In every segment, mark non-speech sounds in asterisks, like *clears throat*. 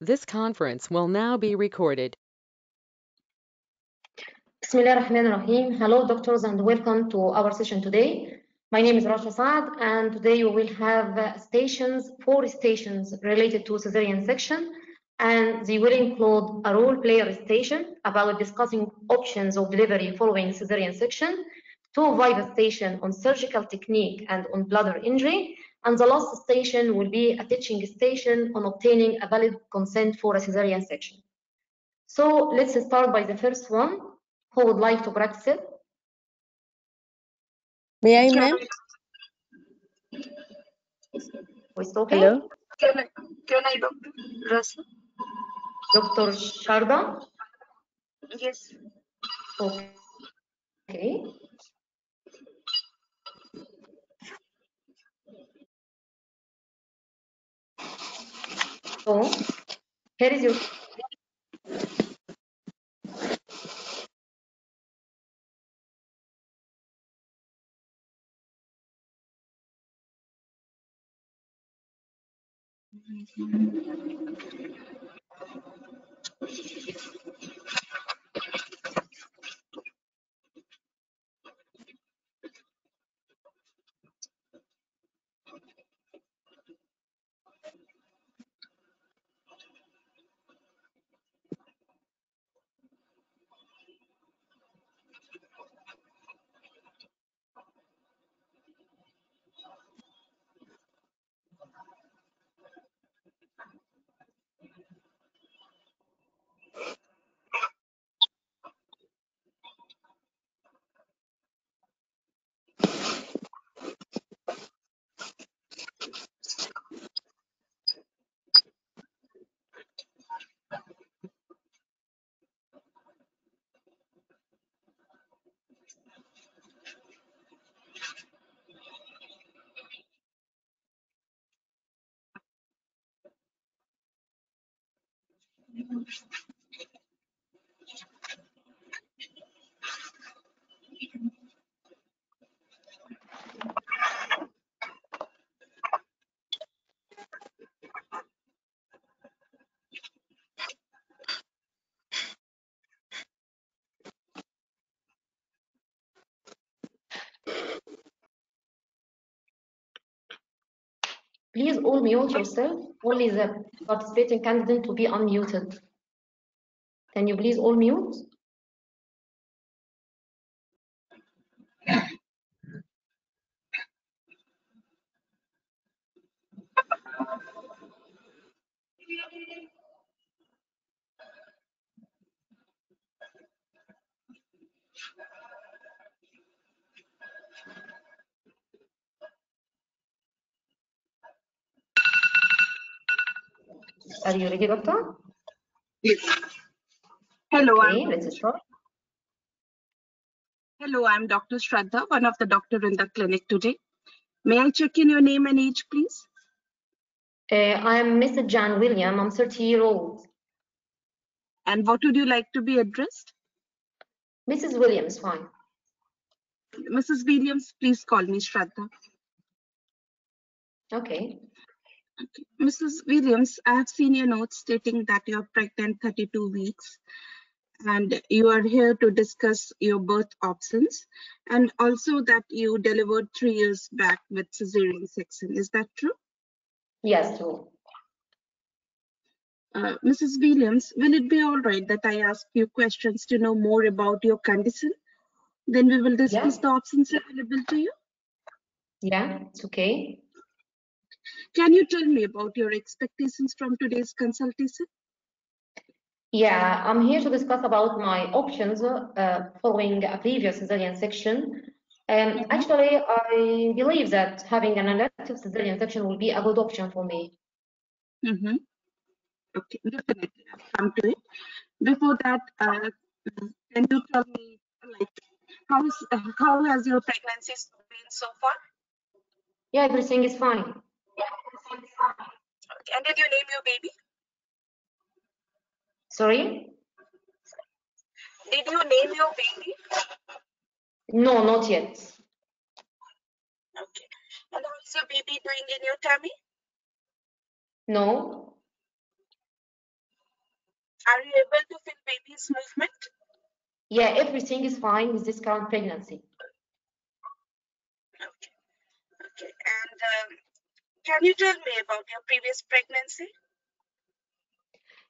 This conference will now be recorded. Hello, doctors, and welcome to our session today. My name is Rasha Saad, and today we will have uh, stations, four stations related to cesarean section, and they will include a role player station about discussing options of delivery following cesarean section, two Viva station on surgical technique and on bladder injury, and the last station will be a teaching station on obtaining a valid consent for a cesarean section. So let's start by the first one. Who would like to practice it? May I, ma'am? Who is talking? Hello? Can I, can I, Dr. Rasha? Dr. Sharda? Yes. Okay. So, here is your Please all mute yourself. Only the participating candidate to be unmuted. Can you please all mute? Are you ready, doctor? Yes. Hello, Okay, I'm, let's hello, I'm Dr. Shraddha, one of the doctor in the clinic today. May I check in your name and age, please? Uh, I'm Mrs. Jan William. I'm 30 year old. And what would you like to be addressed? Mrs. Williams, fine. Mrs. Williams, please call me Shraddha. Okay. Mrs. Williams, I have seen your notes stating that you're pregnant 32 weeks and you are here to discuss your birth options and also that you delivered three years back with cesarean section. Is that true? Yes, true. Uh, Mrs. Williams, will it be all right that I ask you questions to know more about your condition? Then we will discuss Yeah. the options available to you. Yeah, it's okay. Can you tell me about your expectations from today's consultation? Yeah, I'm here to discuss about my options uh, following a previous cesarean section. Um, actually, I believe that having an elective cesarean section will be a good option for me. Mm-hmm. Okay, definitely. Come to it. Before that, uh, can you tell me, like, how is uh, how has your pregnancy been so far? Yeah, everything is fine. Okay. And did you name your baby? Sorry? Did you name your baby? No, not yet. Okay. And how is your baby doing in your tummy? No. Are you able to feel baby's movement? Yeah, everything is fine with this current pregnancy. Okay. Okay. And um, can you tell me about your previous pregnancy?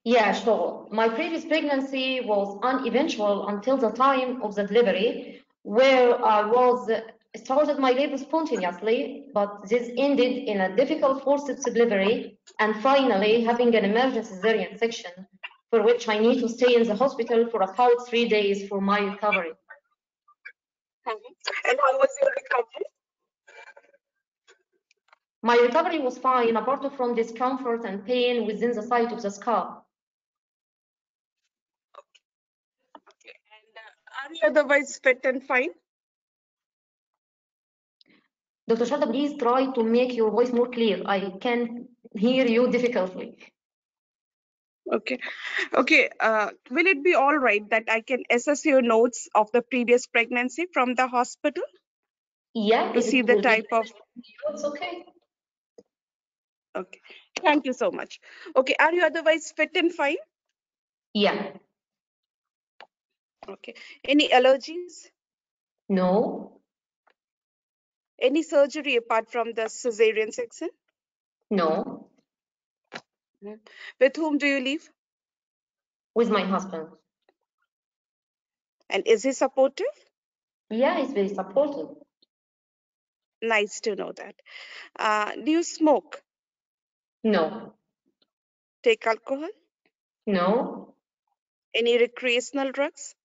Yeah, sure. My previous pregnancy was uneventual until the time of the delivery, where I was started my labor spontaneously, but this ended in a difficult forced delivery and finally having an emergency cesarean section for which I need to stay in the hospital for about three days for my recovery. Mm-hmm. And how was your recovery? My recovery was fine apart from discomfort and pain within the site of the scar. Okay. And uh, are you otherwise fit and fine? Dr. Shada, please try to make your voice more clear. I can hear you difficultly. Okay. Okay. Uh, will it be all right that I can assess your notes of the previous pregnancy from the hospital Yeah, to see the type of? It's okay. Okay. Thank you so much. Okay. Are you otherwise fit and fine? Yeah. Okay. Any allergies? No. Any surgery apart from the cesarean section? No. With whom do you live? With my husband. And is he supportive? Yeah, he's very supportive. Nice to know that. Uh, do you smoke? No. Take alcohol? No. Any recreational drugs?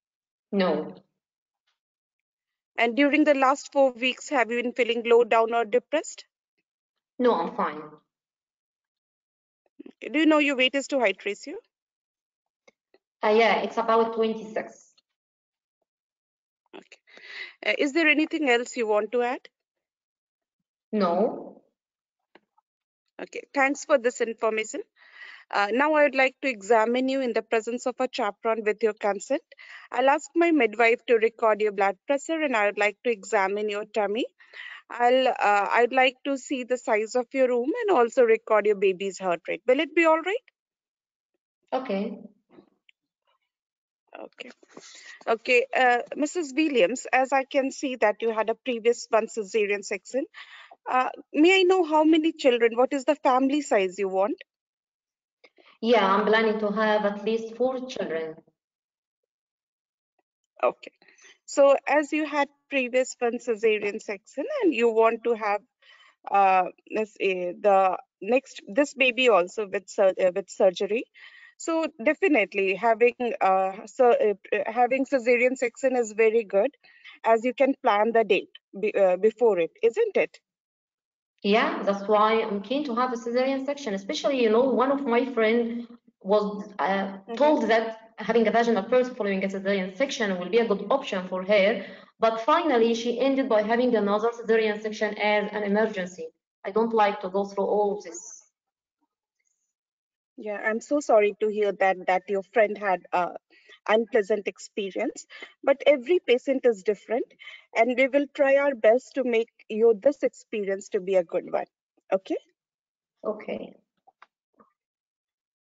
No. And during the last four weeks, have you been feeling low down or depressed? No, I'm fine. Do you know your weight is to height ratio? Uh, yeah, it's about 26. Okay. Uh, is there anything else you want to add? No. Okay. Thanks for this information. Uh, now I would like to examine you in the presence of a chaperone with your consent. I'll ask my midwife to record your blood pressure and I would like to examine your tummy. I'll uh, I'd like to see the size of your room and also record your baby's heart rate. Will it be all right? Okay. Okay. Okay, uh, Mrs. Williams, as I can see that you had a previous one cesarean section, uh, may I know how many children, what is the family size you want? Yeah, I'm planning to have at least four children. Okay. So as you had previous one cesarean section and you want to have uh, let's say the next this baby also with uh, with surgery, so definitely having uh, so, uh, having cesarean section is very good, as you can plan the date be, uh, before it, isn't it? Yeah, that's why I'm keen to have a cesarean section, especially, you know, one of my friend was uh, told that having a vaginal birth following a cesarean section will be a good option for her, but finally she ended by having another cesarean section as an emergency. I don't like to go through all of this. Yeah, I'm so sorry to hear that that your friend had a unpleasant experience. But every patient is different, and we will try our best to make you this experience to be a good one. Okay. Okay.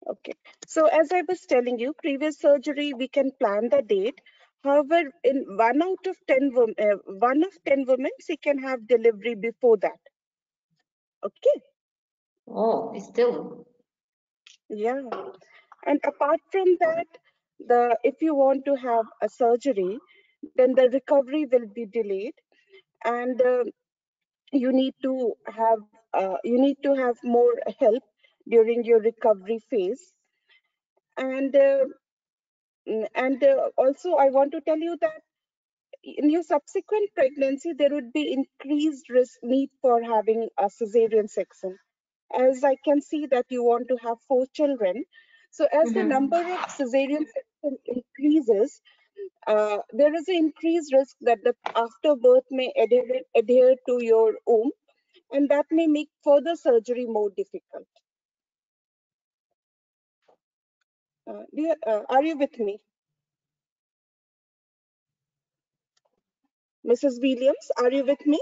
Okay. So as I was telling you, previous surgery we can plan the date. However, in one out of ten women, uh, one of ten women, she can have delivery before that. Okay. Oh, still. Yeah. And apart from that, the if you want to have a surgery, then the recovery will be delayed, and uh, you need to have uh, you need to have more help during your recovery phase. And uh, mm, and uh, also, I want to tell you that in your subsequent pregnancy, there would be increased risk need for having a cesarean section as I can see that you want to have four children. So as the Mhm. number of cesarean section increases, uh, there is an increased risk that the afterbirth may adhere, adhere to your womb, and that may make further surgery more difficult. Uh, you, uh, are you with me? Mrs. Williams, are you with me?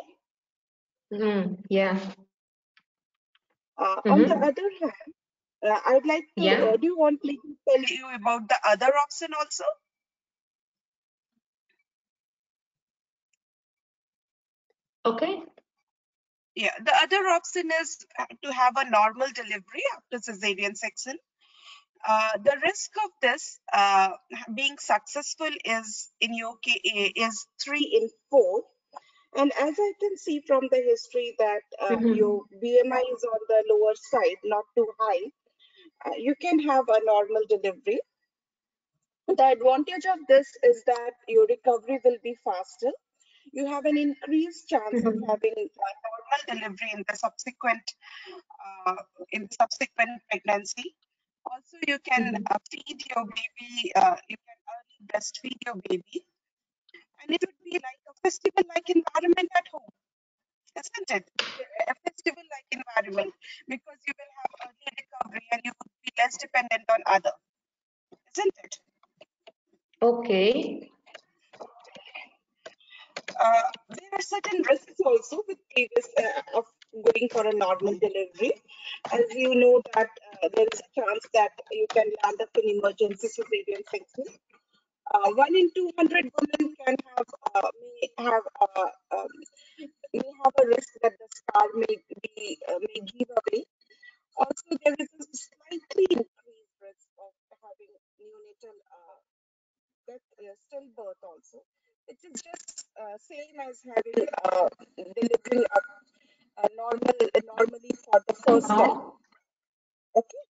Mm, yeah. Uh, On the Mhm. other hand, uh, I'd like to, Yeah. uh, do you want me to tell you about the other option also? Okay. Yeah, the other option is to have a normal delivery after cesarean section. Uh, the risk of this uh, being successful is in your case is three in four. And as I can see from the history that uh, Mhm. your BMI is on the lower side, not too high, uh, you can have a normal delivery. The advantage of this is that your recovery will be faster. You have an increased chance Mhm. of having a normal delivery in the subsequent uh, in the subsequent pregnancy. Also, you can Mhm. uh, feed your baby. Uh, you can early breastfeed your baby, and it would be like a festival-like environment at home, isn't it? A festival-like environment because you will have early recovery and you would be less dependent on other, isn't it? Okay. Uh, there are certain risks also with previous uh, of going for a normal delivery. As you know that uh, there is a chance that you can land up in emergency cesarean section. Uh, one in 200 women can have uh, may have uh, um, may have a risk that the scar may be uh, may give away. Also, there is a slightly increased risk of having neonatal uh, uh, stillbirth also. It is just uh, same as having uh, delivering a, a normal normally for the first time. Okay.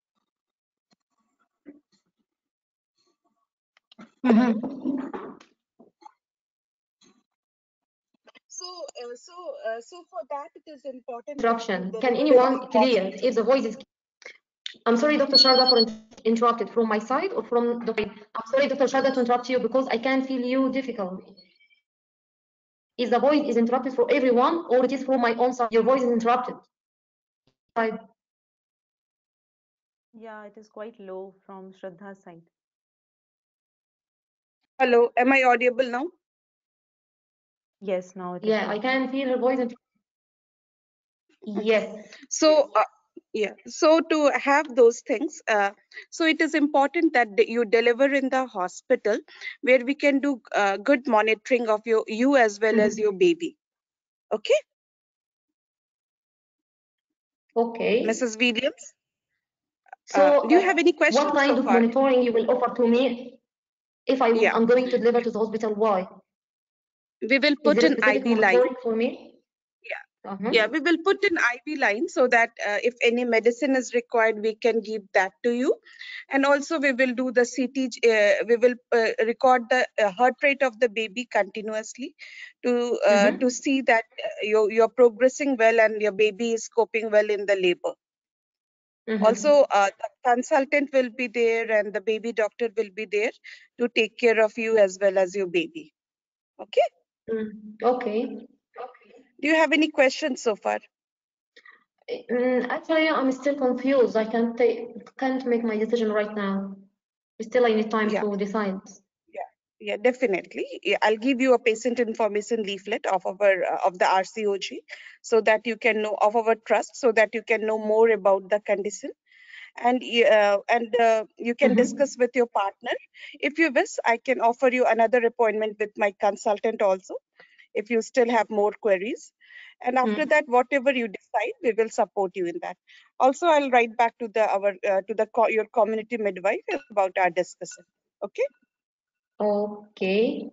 Mhm. So uh, so uh, so for that it is important. interruption. Can anyone the clear if the voice is? I'm sorry, Dr. Sharda, for in- interrupted from my side or from Dr. I'm sorry, Dr. Sharda, to interrupt you because I can feel you difficultly. Is the voice is interrupted for everyone or it is from my own side? Your voice is interrupted. Side. Yeah, it is quite low from Shraddha's side. Hello, am I audible now? Yes, now it is. Yeah, I can feel her voice. inter- Yes. So, uh, yeah, so to have those things, uh, so it is important that you deliver in the hospital where we can do uh, good monitoring of your you as well as Mhm. your baby. Okay, Okay. Mrs. Williams, So, uh, do you uh, have any questions what kind so of far? monitoring you will offer to me if I, Yeah. I'm going to deliver to the hospital? Why? We will put an IV line. for me? Yeah. Uh-huh. Yeah, we will put an IV line so that uh, if any medicine is required, we can give that to you. And also we will do the CT, uh, we will uh, record the uh, heart rate of the baby continuously to uh, Mhm. to see that uh, you're, you're progressing well and your baby is coping well in the labor. Mhm. Also, uh, the consultant will be there and the baby doctor will be there to take care of you as well as your baby. Okay. Mm, Okay. Do you have any questions so far? Mm, Actually, I'm still confused. I can't take, can't make my decision right now. Still, I need time Yeah. to decide. Yeah, definitely. Yeah, I'll give you a patient information leaflet of our uh, of the RCOG so that you can know of our trust so that you can know more about the condition and uh, and uh, you can Mhm. discuss with your partner. If you wish, I can offer you another appointment with my consultant also if you still have more queries. And after Mm. that, whatever you decide, we will support you in that. Also, I'll write back to the our uh, to the co- your community midwife about our discussion. Okay. Okay.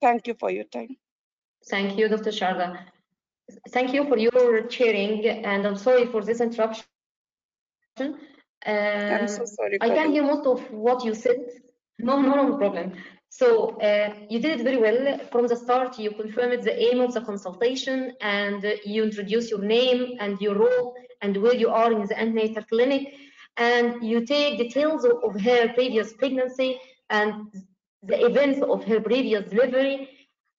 Thank you for your time. Thank you, Dr. Sharda. Thank you for your sharing, and I'm sorry for this interruption. I'm so Um, sorry I can hear most of what you said. No, no, no problem. So uh, you did it very well. From the start, you confirmed the aim of the consultation and uh, you introduce your name and your role and where you are in the antenatal clinic. And you take details of, of her previous pregnancy and the events of her previous delivery.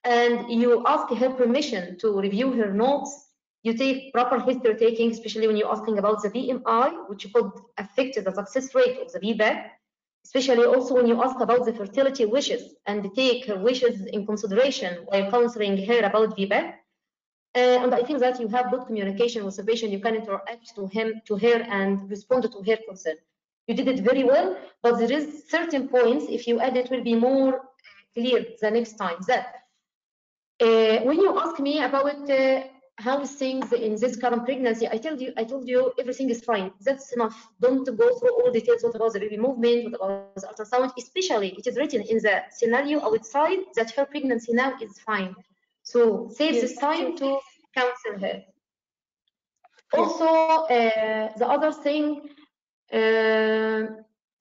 And you ask her permission to review her notes you take proper history taking, especially when you're asking about the BMI, which could affect the success rate of the VBAC, especially also when you ask about the fertility wishes and take her wishes in consideration while counseling her about VBAC. Uh, and I think that you have good communication with the patient. You can interact to him, to her, and respond to her concern. You did it very well, but there is certain points. If you add, it will be more clear the next time. That uh, when you ask me about uh, how is things in this current pregnancy, I told you, I told you everything is fine. That's enough. Don't go through all details. What about the baby movement? What about the ultrasound? Especially, it is written in the scenario outside that her pregnancy now is fine. So save this time to counsel her. Also, uh, the other thing, uh,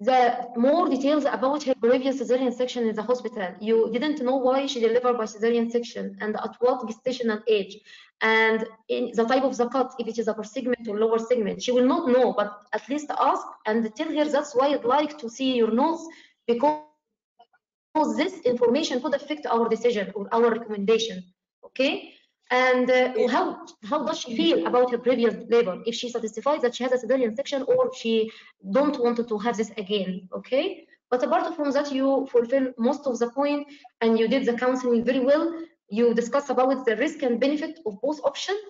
the more details about her previous cesarean section in the hospital. You didn't know why she delivered by cesarean section and at what gestational age and in the type of the cut, if it is upper segment or lower segment. She will not know, but at least ask and tell her that's why I'd like to see your notes because this information could affect our decision or our recommendation. Okay. And uh, how how does she feel about her previous labor? If she satisfied that she has a cesarean section or she don't want to have this again, okay? But apart from that, you fulfill most of the point and you did the counseling very well. You discuss about the risk and benefit of both options.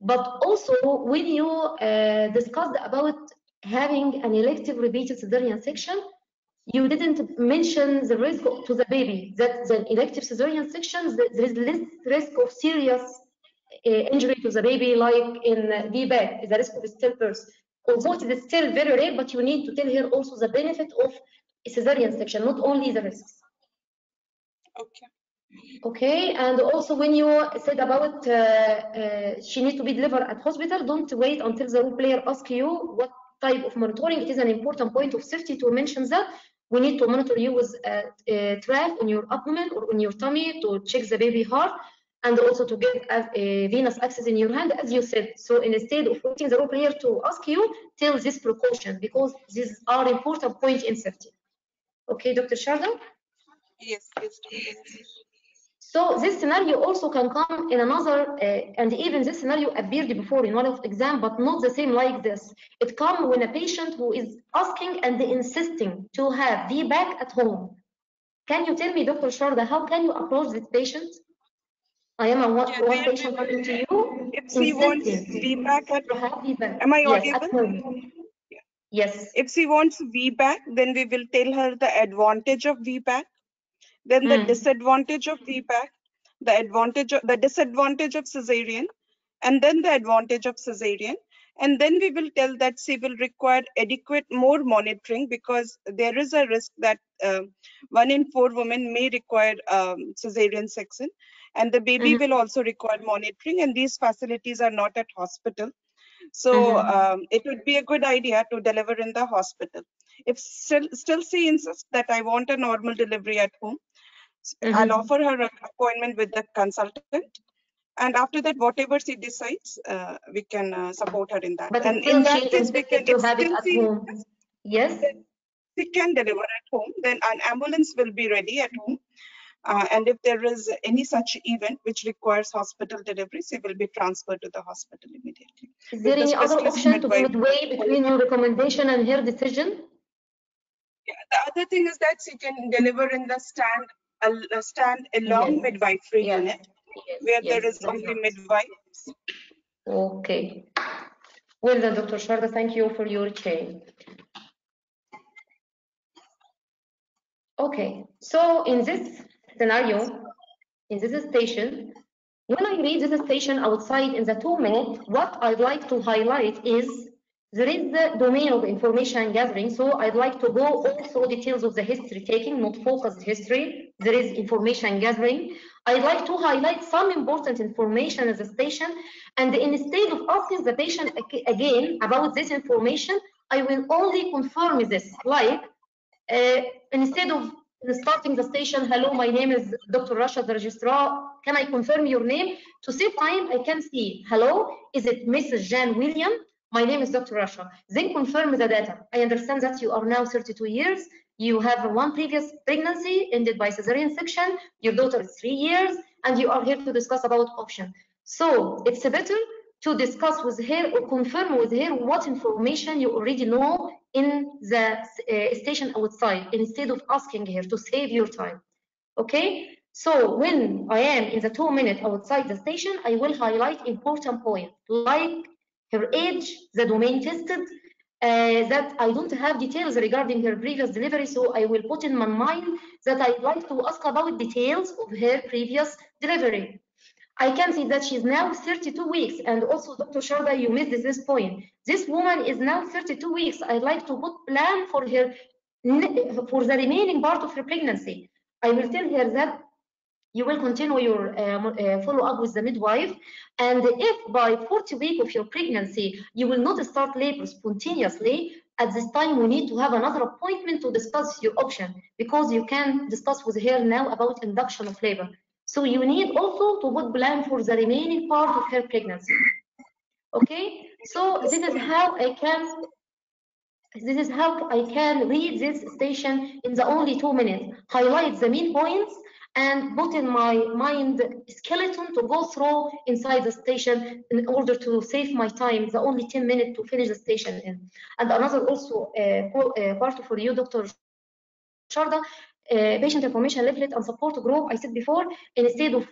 But also when you uh, discussed about having an elective repeated cesarean section, you didn't mention the risk to the baby that the elective cesarean sections there is less risk of serious uh, injury to the baby like in VBAC, the risk of stillbirth. Although it is still very rare, but you need to tell her also the benefit of cesarean section, not only the risks. Okay. Okay, and also when you said about uh, uh, she needs to be delivered at hospital, don't wait until the role player asks you what type of monitoring. It is an important point of safety to mention that we need to monitor you with a, a on your abdomen or on your tummy to check the baby heart and also to get a, a venous access in your hand, as you said. So instead of waiting the role player to ask you, tell this precaution because these are important points in safety. Okay, Dr. Sharda? Yes, yes. So this scenario also can come in another, uh, and even this scenario appeared before in one of exam, but not the same like this. It comes when a patient who is asking and insisting to have VBAC at home. Can you tell me, Dr. Sharda, how can you approach this patient? I am a one, Yeah, one patient coming to you. If she wants VBAC at, VBAC. am I yes, audible? home. Yes. If she wants VBAC, then we will tell her the advantage of VBAC, then the Mm. disadvantage of VBAC, the advantage, of, the disadvantage of cesarean, and then the advantage of cesarean. And then we will tell that she will require adequate more monitoring because there is a risk that um, one in four women may require um, cesarean section, and the baby Mhm. will also require monitoring. And these facilities are not at hospital. So Mhm. um, it would be a good idea to deliver in the hospital. If still still she insists that I want a normal delivery at home, s- I'll offer her an appointment with the consultant. And after that, whatever she decides, uh, we can uh, support her in that. But and in that case, we can to if have it at home. Yes. she can deliver at home, then an ambulance will be ready at home. Uh, and if there is any such event which requires hospital delivery, she will be transferred to the hospital immediately. Is there the any other option to midwife. midway between your recommendation and her decision? The other thing is that she can deliver in the stand, a, standalone Yes. midwifery Yes. unit Yes, where there is only midwives. Okay. Well then, Dr. Sharda. Thank you for your sharing. Okay, so in this scenario, in this station, when I read this station outside in the two minutes, what I'd like to highlight is there is the domain of information gathering. So I'd like to go also details of the history taking, not focused history. There is information gathering. I'd like to highlight some important information in the station. And instead of asking the patient again about this information, I will only confirm this, like uh, instead of starting the station, hello, my name is Dr. Rasha, the registrar. Can I confirm your name? To save time, I can see, hello, is it Mrs. Jan William? My name is Dr. Rasha. Then confirm the data. I understand that you are now 32 years. You have one previous pregnancy ended by cesarean section. Your daughter is three years, and you are here to discuss about option. So it's better to discuss with her or confirm with her what information you already know in the uh, station outside instead of asking her to save your time. Okay, So when I am in the two minutes outside the station, I will highlight important points like her age, the domain tested, uh, that I don't have details regarding her previous delivery, so I will put in my mind that I'd like to ask about details of her previous delivery. I can see that she's now 32 weeks, and also Dr. Sharda, you missed this point. This woman is now 32 weeks. I'd like to put plan for her for the remaining part of her pregnancy. I will tell her that you will continue your uh, uh, follow up with the midwife. And if by 40 week of your pregnancy, you will not start labor spontaneously, at this time we need to have another appointment to discuss your option because you can discuss with her now about induction of labor. So you need also to put plan for the remaining part of her pregnancy. Okay, so this is how I can this is how I can read this station in the only two minutes. Highlight the main points and put in my mind skeleton to go through inside the station in order to save my time, the only 10 minutes to finish the station in. And another also uh, uh, part for you, Dr. Sharda, uh, patient information leaflet and support group, I said before, instead of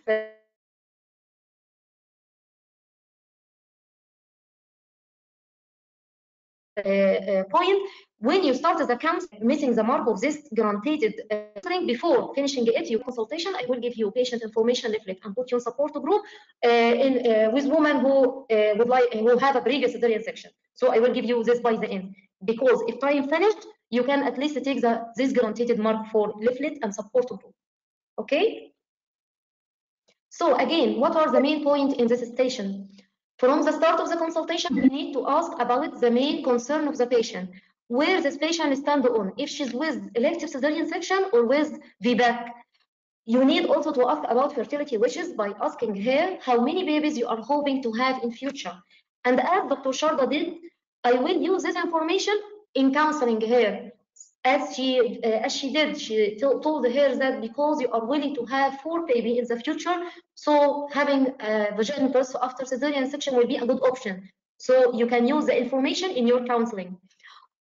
point when you start the account missing the mark of this guaranteed uh, before finishing it your consultation i will give you patient information leaflet and put you in support group uh, in uh, with women who uh, would like who have a previous cesarean section so i will give you this by the end. Because if time finished you can at least take the this guaranteed mark for leaflet and support group. Okay? So again what are the main points in this station from the start of the consultation, we need to ask about the main concern of the patient, where this patient stand on, if she's with elective cesarean section or with VBAC. You need also to ask about fertility wishes by asking her how many babies you are hoping to have in future. And as Dr. Sharda did, I will use this information in counseling her. As she, uh, as she did, she told her that because you are willing to have four baby in the future, so having a vaginal birth after cesarean section will be a good option. So you can use the information in your counseling.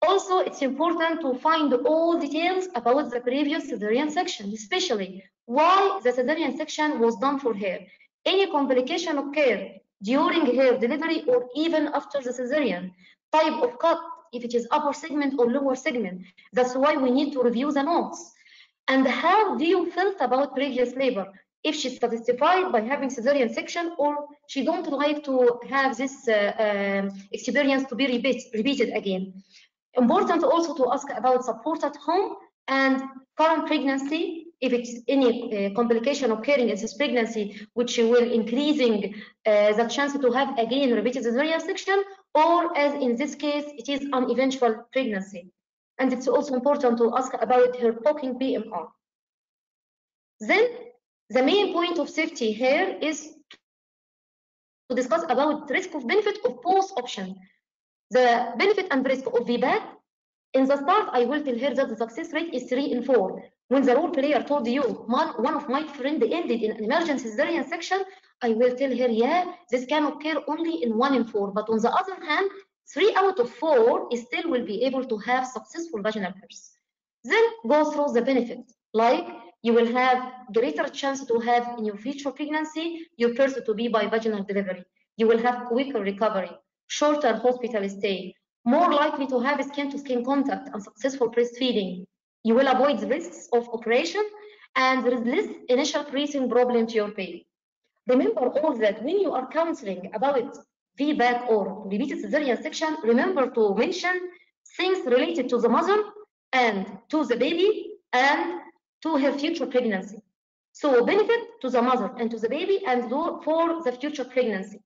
Also, it's important to find all details about the previous cesarean section, especially why the cesarean section was done for her. Any complication occurred during her delivery or even after the cesarean. Type of cut, if it is upper segment or lower segment. That's why we need to review the notes. And how do you felt about previous labor? If she's satisfied by having cesarean section or she don't like to have this uh, um, experience to be repeat, repeated again. Important also to ask about support at home and current pregnancy, if it's any uh, complication occurring in this pregnancy, which will increasing uh, the chance to have again repeated cesarean section, or as in this case, it is an eventual pregnancy. And it's also important to ask about her booking BMI. Then the main point of safety here is to discuss about risk of benefit of both options. The benefit and risk of VBAC, in the start, I will tell her that the success rate is 3 in 4. When the role player told you, one, one of my friend ended in an emergency cesarean section, I will tell her, yeah, this can occur only in 1 in 4. But on the other hand, 3 out of 4 still will be able to have successful vaginal birth. Then go through the benefit, like you will have greater chance to have in your future pregnancy your birth to be by vaginal delivery. You will have quicker recovery, shorter hospital stay, more likely to have skin-to-skin contact and successful breastfeeding. You will avoid the risks of operation and there is less initial breathing problem to your baby. Remember all that when you are counseling about VBAC or repeated cesarean section, remember to mention things related to the mother and to the baby and to her future pregnancy. So benefit to the mother and to the baby and for the future pregnancy.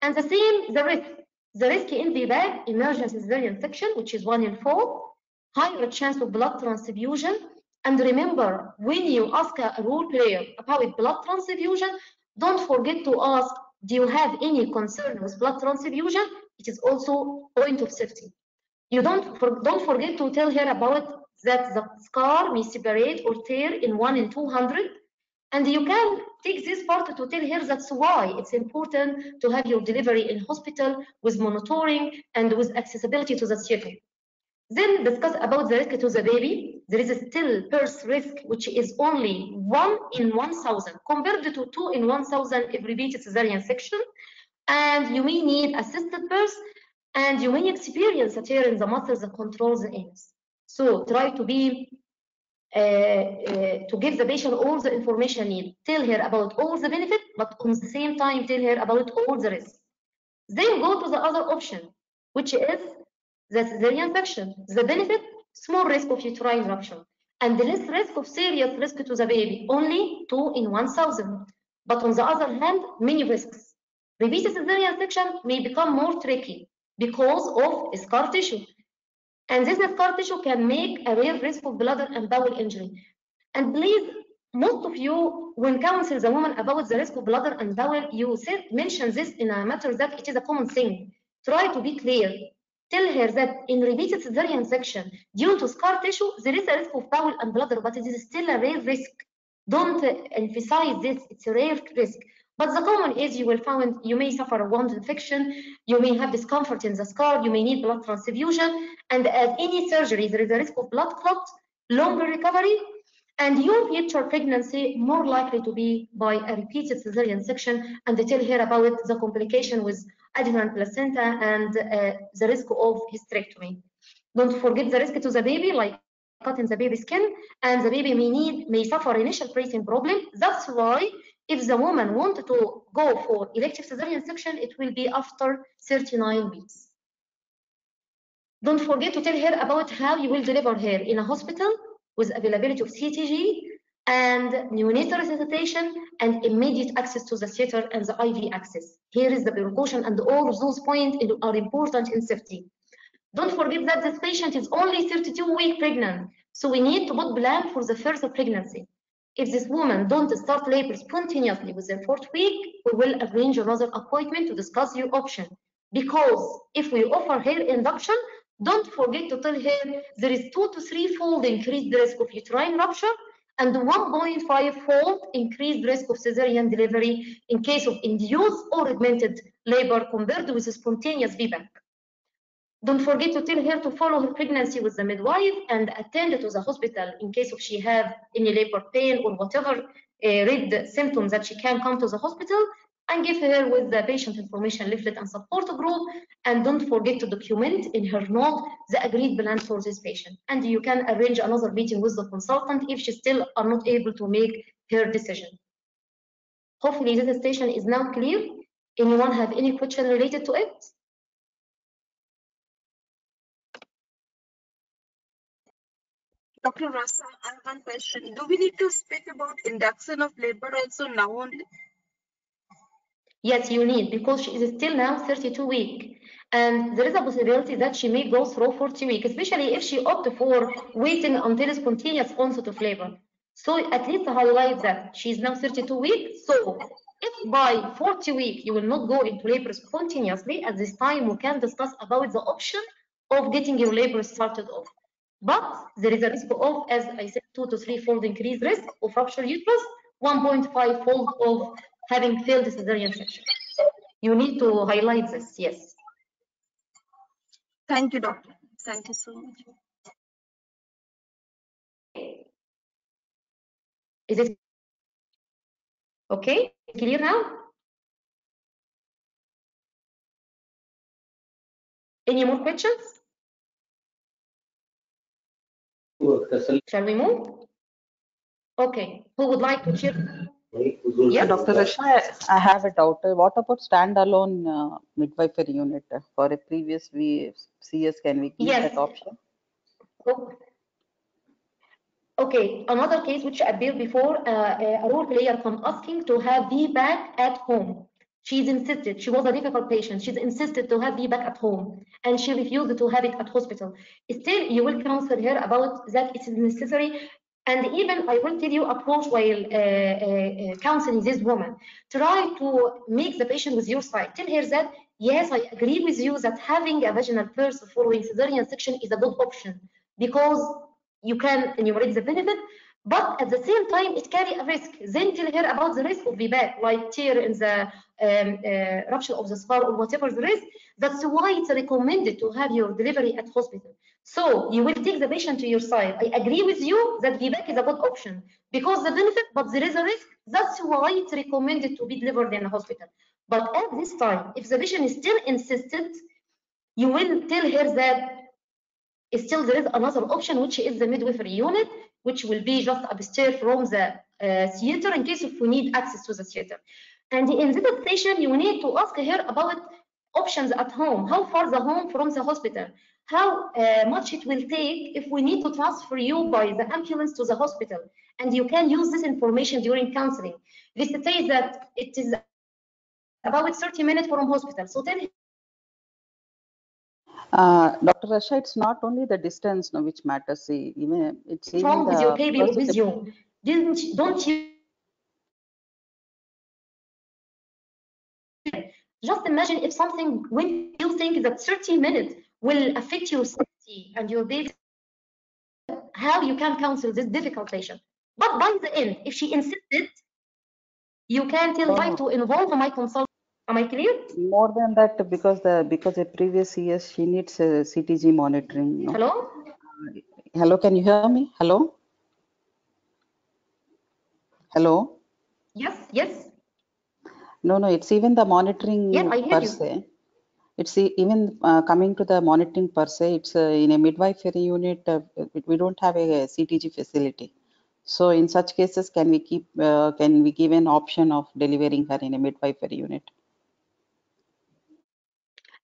And the same, the risk. The risk in VBAC, emergency cesarean section, which is one in four, higher chance of blood transfusion. And remember, when you ask a role player about blood transfusion, don't forget to ask, do you have any concern with blood transfusion? It is also point of safety. You don't, don't forget to tell her about that the scar may separate or tear in 1 in 200. And you can take this part to tell her that's why it's important to have your delivery in hospital with monitoring and with accessibility to the setting. Then discuss about the risk to the baby. there is still birth risk, which is only 1 in 1,000 compared to 2 in 1,000 if repeated cesarean section. And you may need assisted birth and you may experience a tear in the muscles that controls the anus. So try to be uh, uh, to give the patient all the information. Tell her about all the benefit, but on the same time tell her about all the risks. Then go to the other option, which is the cesarean section. The benefit, small risk of uterine rupture, and the less risk of serious risk to the baby, only 2 in 1,000. But on the other hand, many risks. Repeated cesarean section may become more tricky because of scar tissue. And this scar tissue can make a real risk of bladder and bowel injury. And please, most of you, when counsel the woman about the risk of bladder and bowel, you said mention this in a matter that it is a common thing. Try to be clear. Tell her that in repeated cesarean section, due to scar tissue, there is a risk of bowel and bladder, but it is still a rare risk. Don't emphasize this, it's a rare risk. But the common is you will find you may suffer a wound infection, you may have discomfort in the scar, you may need blood transfusion, and as any surgery, there is a risk of blood clot, longer recovery, and your future pregnancy more likely to be by a repeated cesarean section, and they tell her about the complication with adherent placenta and uh, the risk of hysterectomy. Don't forget the risk to the baby, like cutting the baby skin, and the baby may need may suffer initial breathing problem. That's why if the woman wanted to go for elective cesarean section, it will be after 39 weeks. Don't forget to tell her about how you will deliver her in a hospital with availability of CTG and neonatal resuscitation and immediate access to the theater and the IV access. Here is the precaution and all of those points are important in safety. Don't forget that this patient is only 32 weeks pregnant, so we need to put plan for the further pregnancy. If this woman don't start labor spontaneously within fourth week, we will arrange another appointment to discuss your option. Because if we offer her induction, don't forget to tell her there is two to three fold increased risk of uterine rupture and 1.5 fold increased risk of cesarean delivery in case of induced or augmented labor compared with spontaneous VBAC. Don't forget to tell her to follow her pregnancy with the midwife and attend to the hospital in case of she have any labor pain or whatever uh, read symptoms that she can come to the hospital and give her with the patient information leaflet and support group and don't forget to document in her note the agreed plan for this patient and you can arrange another meeting with the consultant if she still are not able to make her decision hopefully this station is now clear anyone have any question related to it Dr. Rasha, I have one question. Do we need to speak about induction of labor also now only? Yes, you need because she is still now 32 week. And there is a possibility that she may go through 40 weeks, especially if she opt for waiting until spontaneous onset of labor. So at least highlight that she's now 32 weeks. So if by 40 week you will not go into labor spontaneously, at this time we can discuss about the option of getting your labor started off. But there is a risk of, as I said, two to three fold increased risk of rupture uterus, 1.5 fold of having failed cesarean section. You need to highlight this, yes. Thank you, doctor. Thank you so much. Is it okay? Clear now? Any more questions? Shall we move? Okay, who would like to share? Yes. Dr. Rasha, I- have a doubt. What about standalone uh, midwifery unit for a previous V- CS? Can we keep Yes. that option? Oh. Okay, another case which I appeared before, uh, a role player come asking to have VBAC at home. She's insisted, she was a difficult patient, she's insisted to have VBAC at home and she refused to have it at hospital. Still, you will counsel her about that it is necessary and even I will tell you approach while uh, uh, counseling this woman. Try to make the patient with your side. Tell her that, yes, I agree with you that having a vaginal birth following cesarean section is a good option because you can enumerate the benefit, but at the same time it carry a risk. Then tell her about the risk of VBAC, like tear in the um, uh, rupture of the spine or whatever the risk. That's why it's recommended to have your delivery at hospital. So you will take the patient to your side. I agree with you that VBAC is a good option because the benefit, but there is a risk. That's why it's recommended to be delivered in a hospital. But at this time, if the patient is still insistent, you will tell her that still there is another option, which is the midwifery unit, which will be just upstairs from the uh, theater in case if we need access to the theater. And in this station, you need to ask her about options at home. How far the home from the hospital? How uh, much it will take if we need to transfer you by the ambulance to the hospital? And you can use this information during counseling. This says that it is about 30 minutes from hospital. So tell Uh, Dr. Rasha, it's not only the distance no, which matters. See, even it's even wrong with the your baby or first with you. Didn't don't you just imagine if something when you think that 30 minutes will affect your safety and your baby, how you can counsel this difficult patient. But by the end, if she insisted, you can tell Oh. to involve my consultant. Am I clear? more than that because the because the previous years she needs uh, CTG monitoring. Hello? Hello, can you hear me? Hello? Hello? Yes, yes. No, no, it's even the monitoring Yeah, I hear per you. se. It's even uh, coming to the monitoring per se, it's uh, in a midwifery unit, uh, we- don't have a, CTG facility. So in such cases, can we keep, uh, can we give an option of delivering her in a midwifery unit?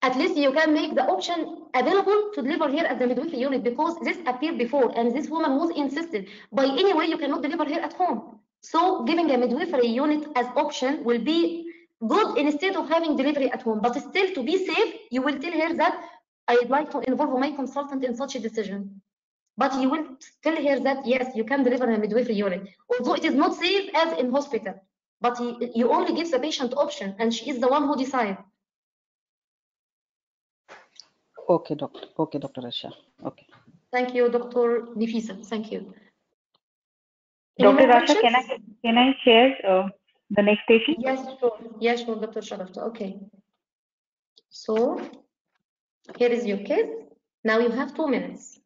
At least you can make the option available to deliver here at the midwifery unit because this appeared before and this woman was insisted. By any way, you cannot deliver here at home. So giving a midwifery unit as option will be good instead of having delivery at home. But still, to be safe, you will tell her that I'd like to involve my consultant in such a decision. But you will tell her that yes, you can deliver in a midwifery unit, although it is not safe as in hospital. But you only give the patient option, and she is the one who decides. Okay, doctor. Okay, Dr. Rasha. Okay. Thank you, Dr. Nifisa. Thank you. Any Dr. more Rasha, can I can I share uh, the next patient? Yes, sure. Yes, sure, Dr. Shagufta. Okay. So here is your case. Now you have two minutes.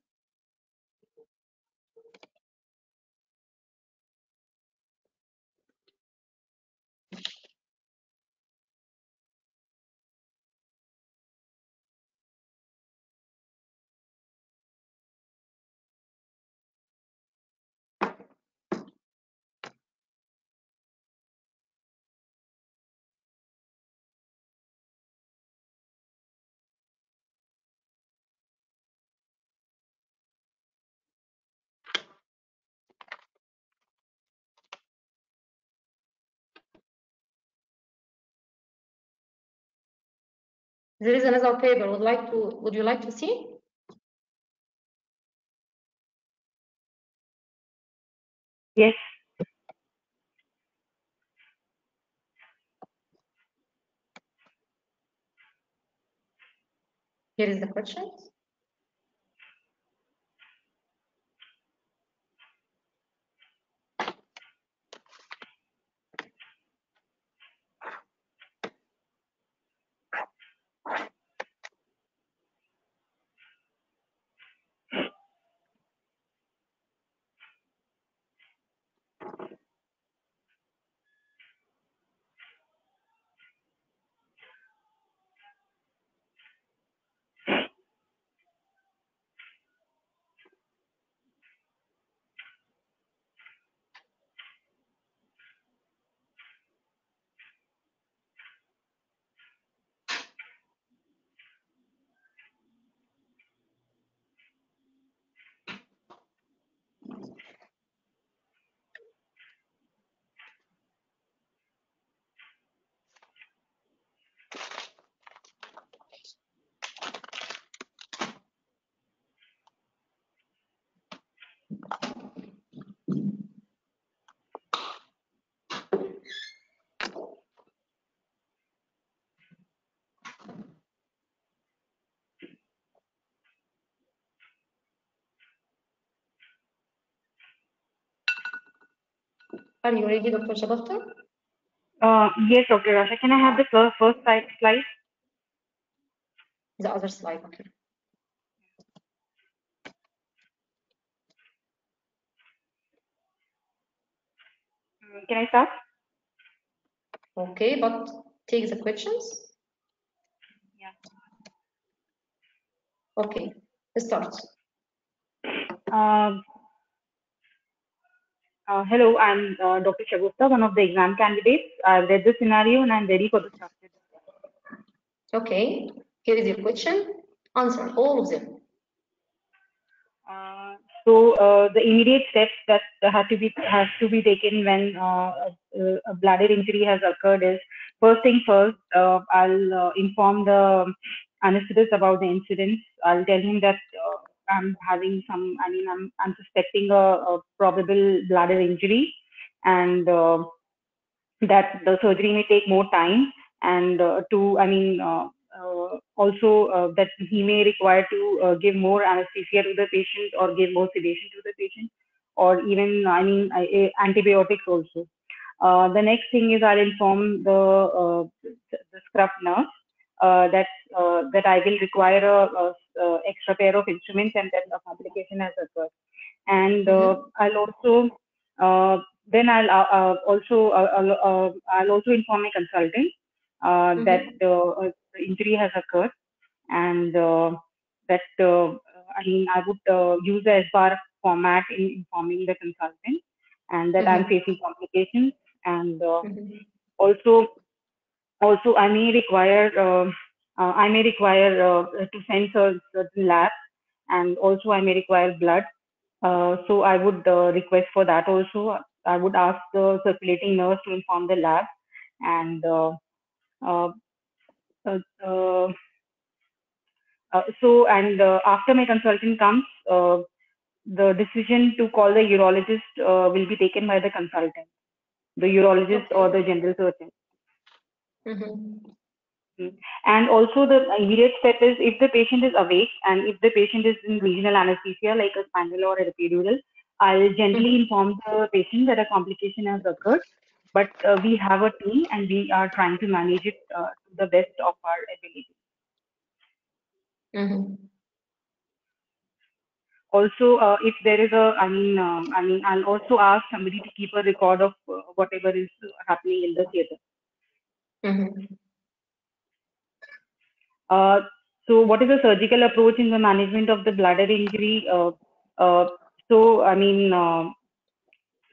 There is another paper. Would like to? Would you like to see? Yes. Here is the question. Are you ready, Dr. Shagufta? Uh, yes, Dr. Rasha. Can I have the first, slide? The other slide, okay. Mm, Can I start? Okay, but take the questions. Yeah. Okay, start. Um, uh, hello, I'm uh, Dr. Shagufta, one of the exam candidates. I've read the scenario and I'm ready for the structure. Okay, here is your question. Answer all of them. Uh, so uh, the immediate steps that have to be has to be taken when uh, a, bladder injury has occurred is first thing first. Uh, I'll uh, inform the anesthetist about the incident. I'll tell him that uh, I'm having some. I mean, I'm I'm suspecting a, a probable bladder injury, and uh, that the surgery may take more time, and uh, to I mean. Uh, uh, also uh, that he may require to uh, give more anesthesia to the patient or give more sedation to the patient or even i mean antibiotics also the next thing is i'll inform the the scrub nurse uh, that uh, that i will require a, a, a extra pair of instruments and then a complication has occurred and uh, i'll also uh, then i'll uh, uh, also uh, I'll, uh, i'll also inform my consultant uh, Mhm. that uh, the injury has occurred and uh, that uh, I mean I would uh, use the SBAR format in informing the consultant and that I'm Mhm. facing complications and uh, Mhm. also also I may require uh, I may require uh, to send certain lab and also I may require blood. Uh, so I would uh, request for that also. I would ask the circulating nurse to inform the lab and uh, uh, uh, uh, uh, so and uh, after my consultant comes, uh, the decision to call the urologist uh, will be taken by the consultant, the urologist or the general surgeon. Mhm. And also the immediate step is if the patient is awake and if the patient is in regional anesthesia like a spinal or a epidural, I'll gently inform the patient that a complication has occurred. But uh, we have a team and we are trying to manage it uh, to the best of our ability. Mhm. also uh, if there is a i mean um, i mean i'll also ask somebody to keep a record of uh, whatever is happening in the theater Mhm. Uh, so what is the surgical approach in the management of the bladder injury? Uh, uh, so i mean uh,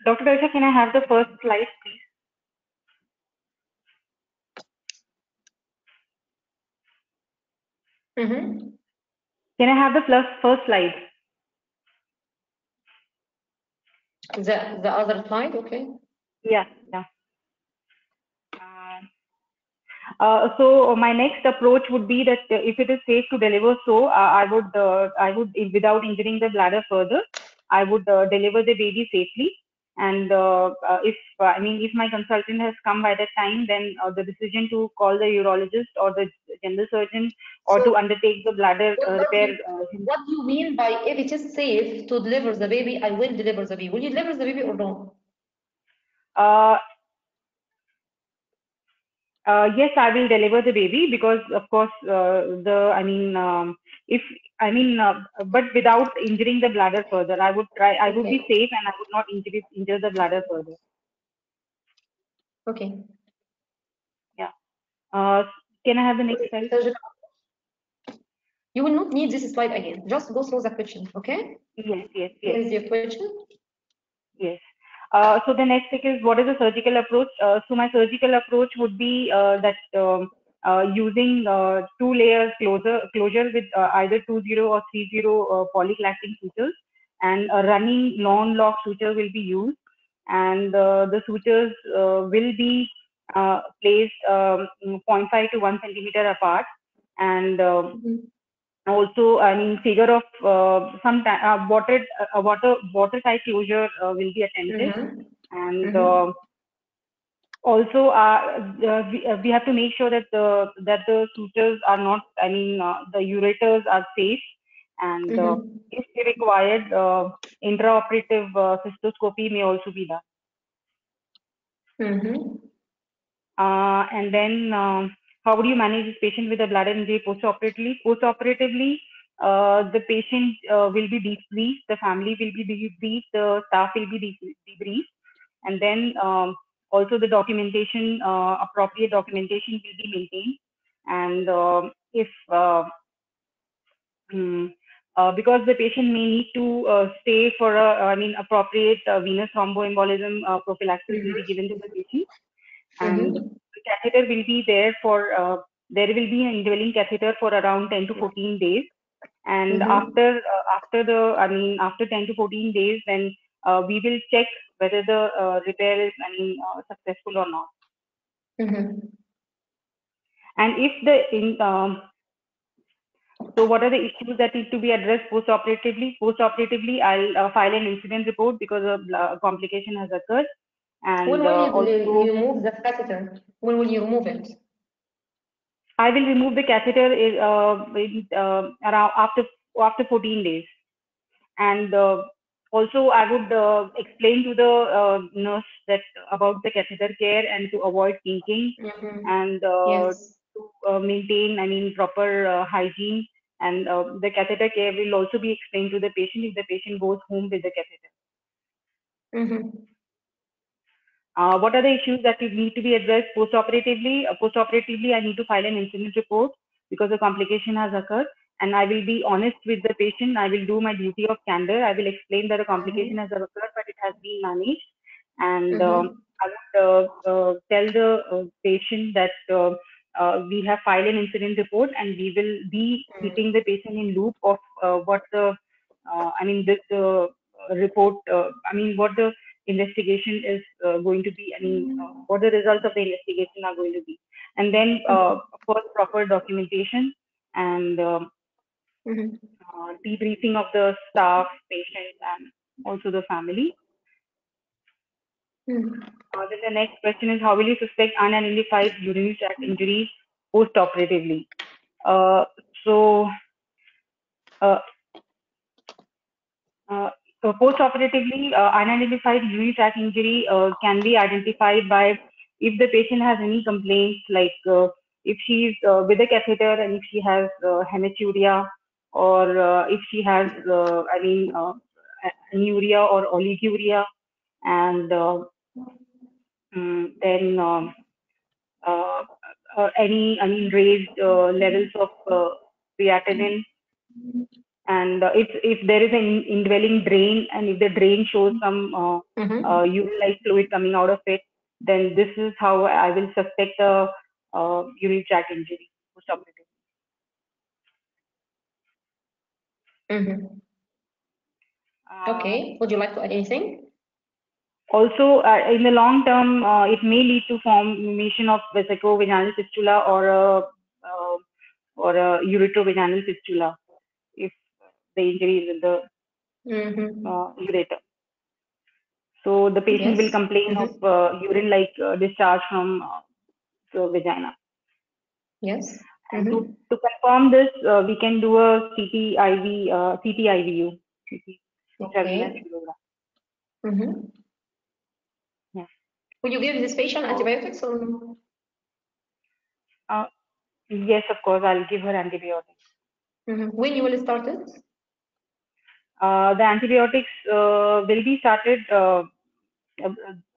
dr Darsha, can i have the first slide please? Mhm. can i have the first first slide? The the other slide, okay. yeah yeah uh, so my next approach would be that uh, if it is safe to deliver so uh, i would uh, i would without injuring the bladder further i would uh, deliver the baby safely and uh, uh, if uh, i mean if my consultant has come by that time then uh, the decision to call the urologist or the general surgeon or So- to undertake the bladder What uh, repair uh, What do you mean by if it is safe to deliver the baby, I will deliver the baby? Will you deliver the baby or no? Uh, uh, yes, I will deliver the baby because, of course, uh, the I mean, um, if I mean, uh, but without injuring the bladder further, I would try. I would be safe and I would not injure injure the bladder further. Okay. Uh, can I have the next slide? You will not need this slide again. Just go through the question, okay? Yes, yes, yes, is your question. yes. Uh, so the next thing is what is the surgical approach? Uh, so my surgical approach would be uh, that um, uh, using uh, two layers closure closure with either 20 or 30 uh, polyglactin sutures and a running non-lock suture will be used and the sutures will be placed um, 0.5 to 1 centimeter apart and um, Mhm. Also i mean figure of uh, some uh, water uh, water watertight closure uh, will be attempted Mhm. and Mhm. uh, also uh, uh, we, uh, we have to make sure that the that the sutures are not i mean uh, the ureters are safe and uh, Mhm. if required uh, intraoperative uh, cystoscopy may also be done Mm-hmm. Uh, and then how would you manage this patient with a bladder injury post-operatively? Post-operatively, uh, the patient uh, will be debriefed, the family will be debriefed, the staff will be debriefed, and then um, also the documentation, uh, appropriate documentation will be maintained. And um, if um, uh, because the patient may need to uh, stay for a, I mean, appropriate uh, venous thromboembolism prophylaxis mm -hmm. will be given to the patient. And mm -hmm. The catheter will be there for, there will be an indwelling catheter for around 10 to 14 days. And mm -hmm. after, after the, I mean, after 10 to 14 days, then we will check whether the repair is, I mean, successful or not. Mm-hmm. And if the in, um, so what are the issues that need to be addressed post-operatively? Post-operatively, I'll uh, file an incident report because a uh, complication has occurred. And when will uh, you, also, you remove the catheter? When will you remove it? I will remove the catheter uh, uh, around after after 14 days. And uh, also, I would explain to the nurse that about the catheter care and to avoid kinking mm -hmm. and yes to uh, maintain, I mean, proper uh, hygiene. And uh, the catheter care will also be explained to the patient if the patient goes home with the catheter. Mm-hmm. Uh, what are the issues that need to be addressed post-operatively? Uh, post-operatively, I need to file an incident report because a complication has occurred, and I will be honest with the patient. I will do my duty of candor. I will explain that a complication mm-hmm. has occurred, but it has been managed, and mm-hmm. um, I would uh, tell the patient that uh, we have filed an incident report and we will be hmm. keeping the patient in loop of uh, what the, uh, I mean, this uh, report, uh, I mean, what the investigation is uh, going to be, I mean, what the results of the investigation are going to be. And then, uh, first, proper documentation and um, mm-hmm. debriefing of the staff, patients, and also the family. Mm. Uh, then the next question is how will you suspect unidentified urinary tract injuries post-operatively? Uh, so, uh, uh so post-operatively, uh, unidentified urinary tract injury uh, can be identified by if the patient has any complaints, like if she's with a catheter and if she has hematuria, or if she has, I mean, anuria or oliguria, and Mm, then um, uh, uh, any I mean raised uh, levels of creatinine and uh, if if there is an indwelling drain and if the drain shows some uh, mm-hmm. uh, urine-like fluid coming out of it, then this is how I will suspect a uh, urinary tract injury. Mm-hmm. okay. Would you like to add anything? Also, uh, in the long term, uh, it may lead to formation of vesicovaginal fistula or a uh, or a ureterovaginal fistula the injury is in the mm-hmm. Uh, ureter. So the patient yes. will complain mm-hmm. of uh, urine-like uh, discharge from the vagina. Yes. And mm-hmm. to, to confirm this, we can do a CT IV, CT IVU. okay. Mm-hmm. Will you give this patient antibiotics or no? Uh, yes, of course, I'll give her antibiotics. Mm -hmm. When you will start it? Uh, the antibiotics uh, will be started, uh, uh,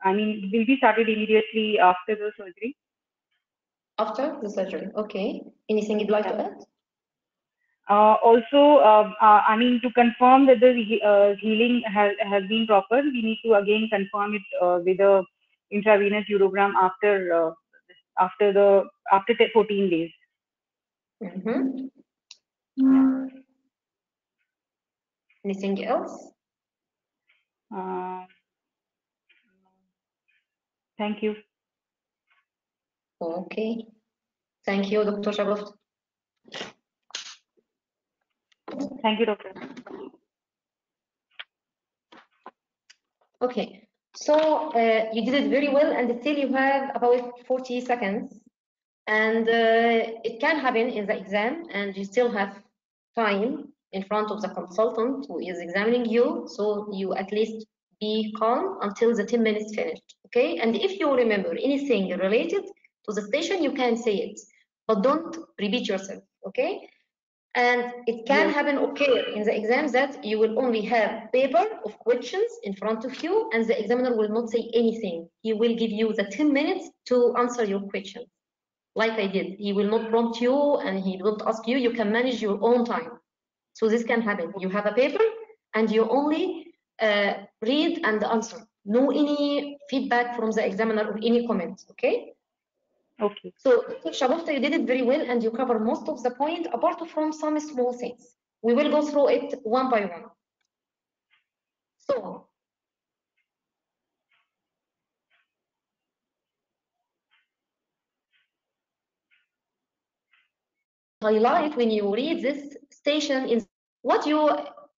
I mean, will be started immediately after the surgery. After the surgery, okay. Anything you'd like yeah. to add? Uh, also, uh, uh, I mean, to confirm that the uh, healing has, has been proper, we need to again confirm it uh, with a intravenous urogram after uh, after the after 14 days. Mm-hmm. Anything else? Uh, thank you. Okay. Thank you, Dr. Shagufta. Thank you, Doctor. Okay. So uh, you did it very well, and still you have about 40 seconds. And uh, it can happen in the exam, and you still have time in front of the consultant who is examining you. So you at least be calm until the 10 minutes finished, okay? And if you remember anything related to the station, you can say it, but don't repeat yourself, okay? And it can Yes. happen, okay, in the exams that you will only have paper of questions in front of you and the examiner will not say anything. He will give you the 10 minutes to answer your question. Like I did, he will not prompt you and he will not ask you, you can manage your own time. So this can happen. You have a paper and you only uh, read and answer. No any feedback from the examiner or any comments, okay? Okay. So, Dr. Shagufta, you did it very well and you cover most of the point apart from some small things. We will go through it one by one. So, highlight when you read this station is what you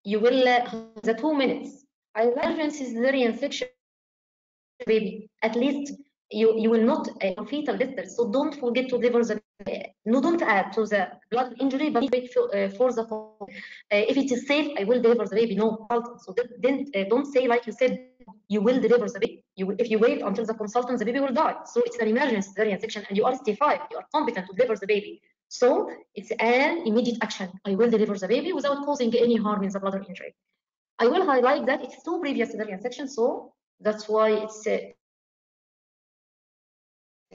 you will uh, the two minutes. I emergency cesarean section baby. At least you you will not uh, fetal distress. So don't forget to deliver the no don't add to the blood injury, but wait for, uh, for the uh, if it is safe, I will deliver the baby. No, so then uh, don't say like you said you will deliver the baby. You if you wait until the consultant, the baby will die. So it's an emergency cesarean section, and you are certified, you are competent to deliver the baby. So it's an immediate action. I will deliver the baby without causing any harm in the bladder injury. I will highlight that it's two previous cesarean sections, so that's why it's uh,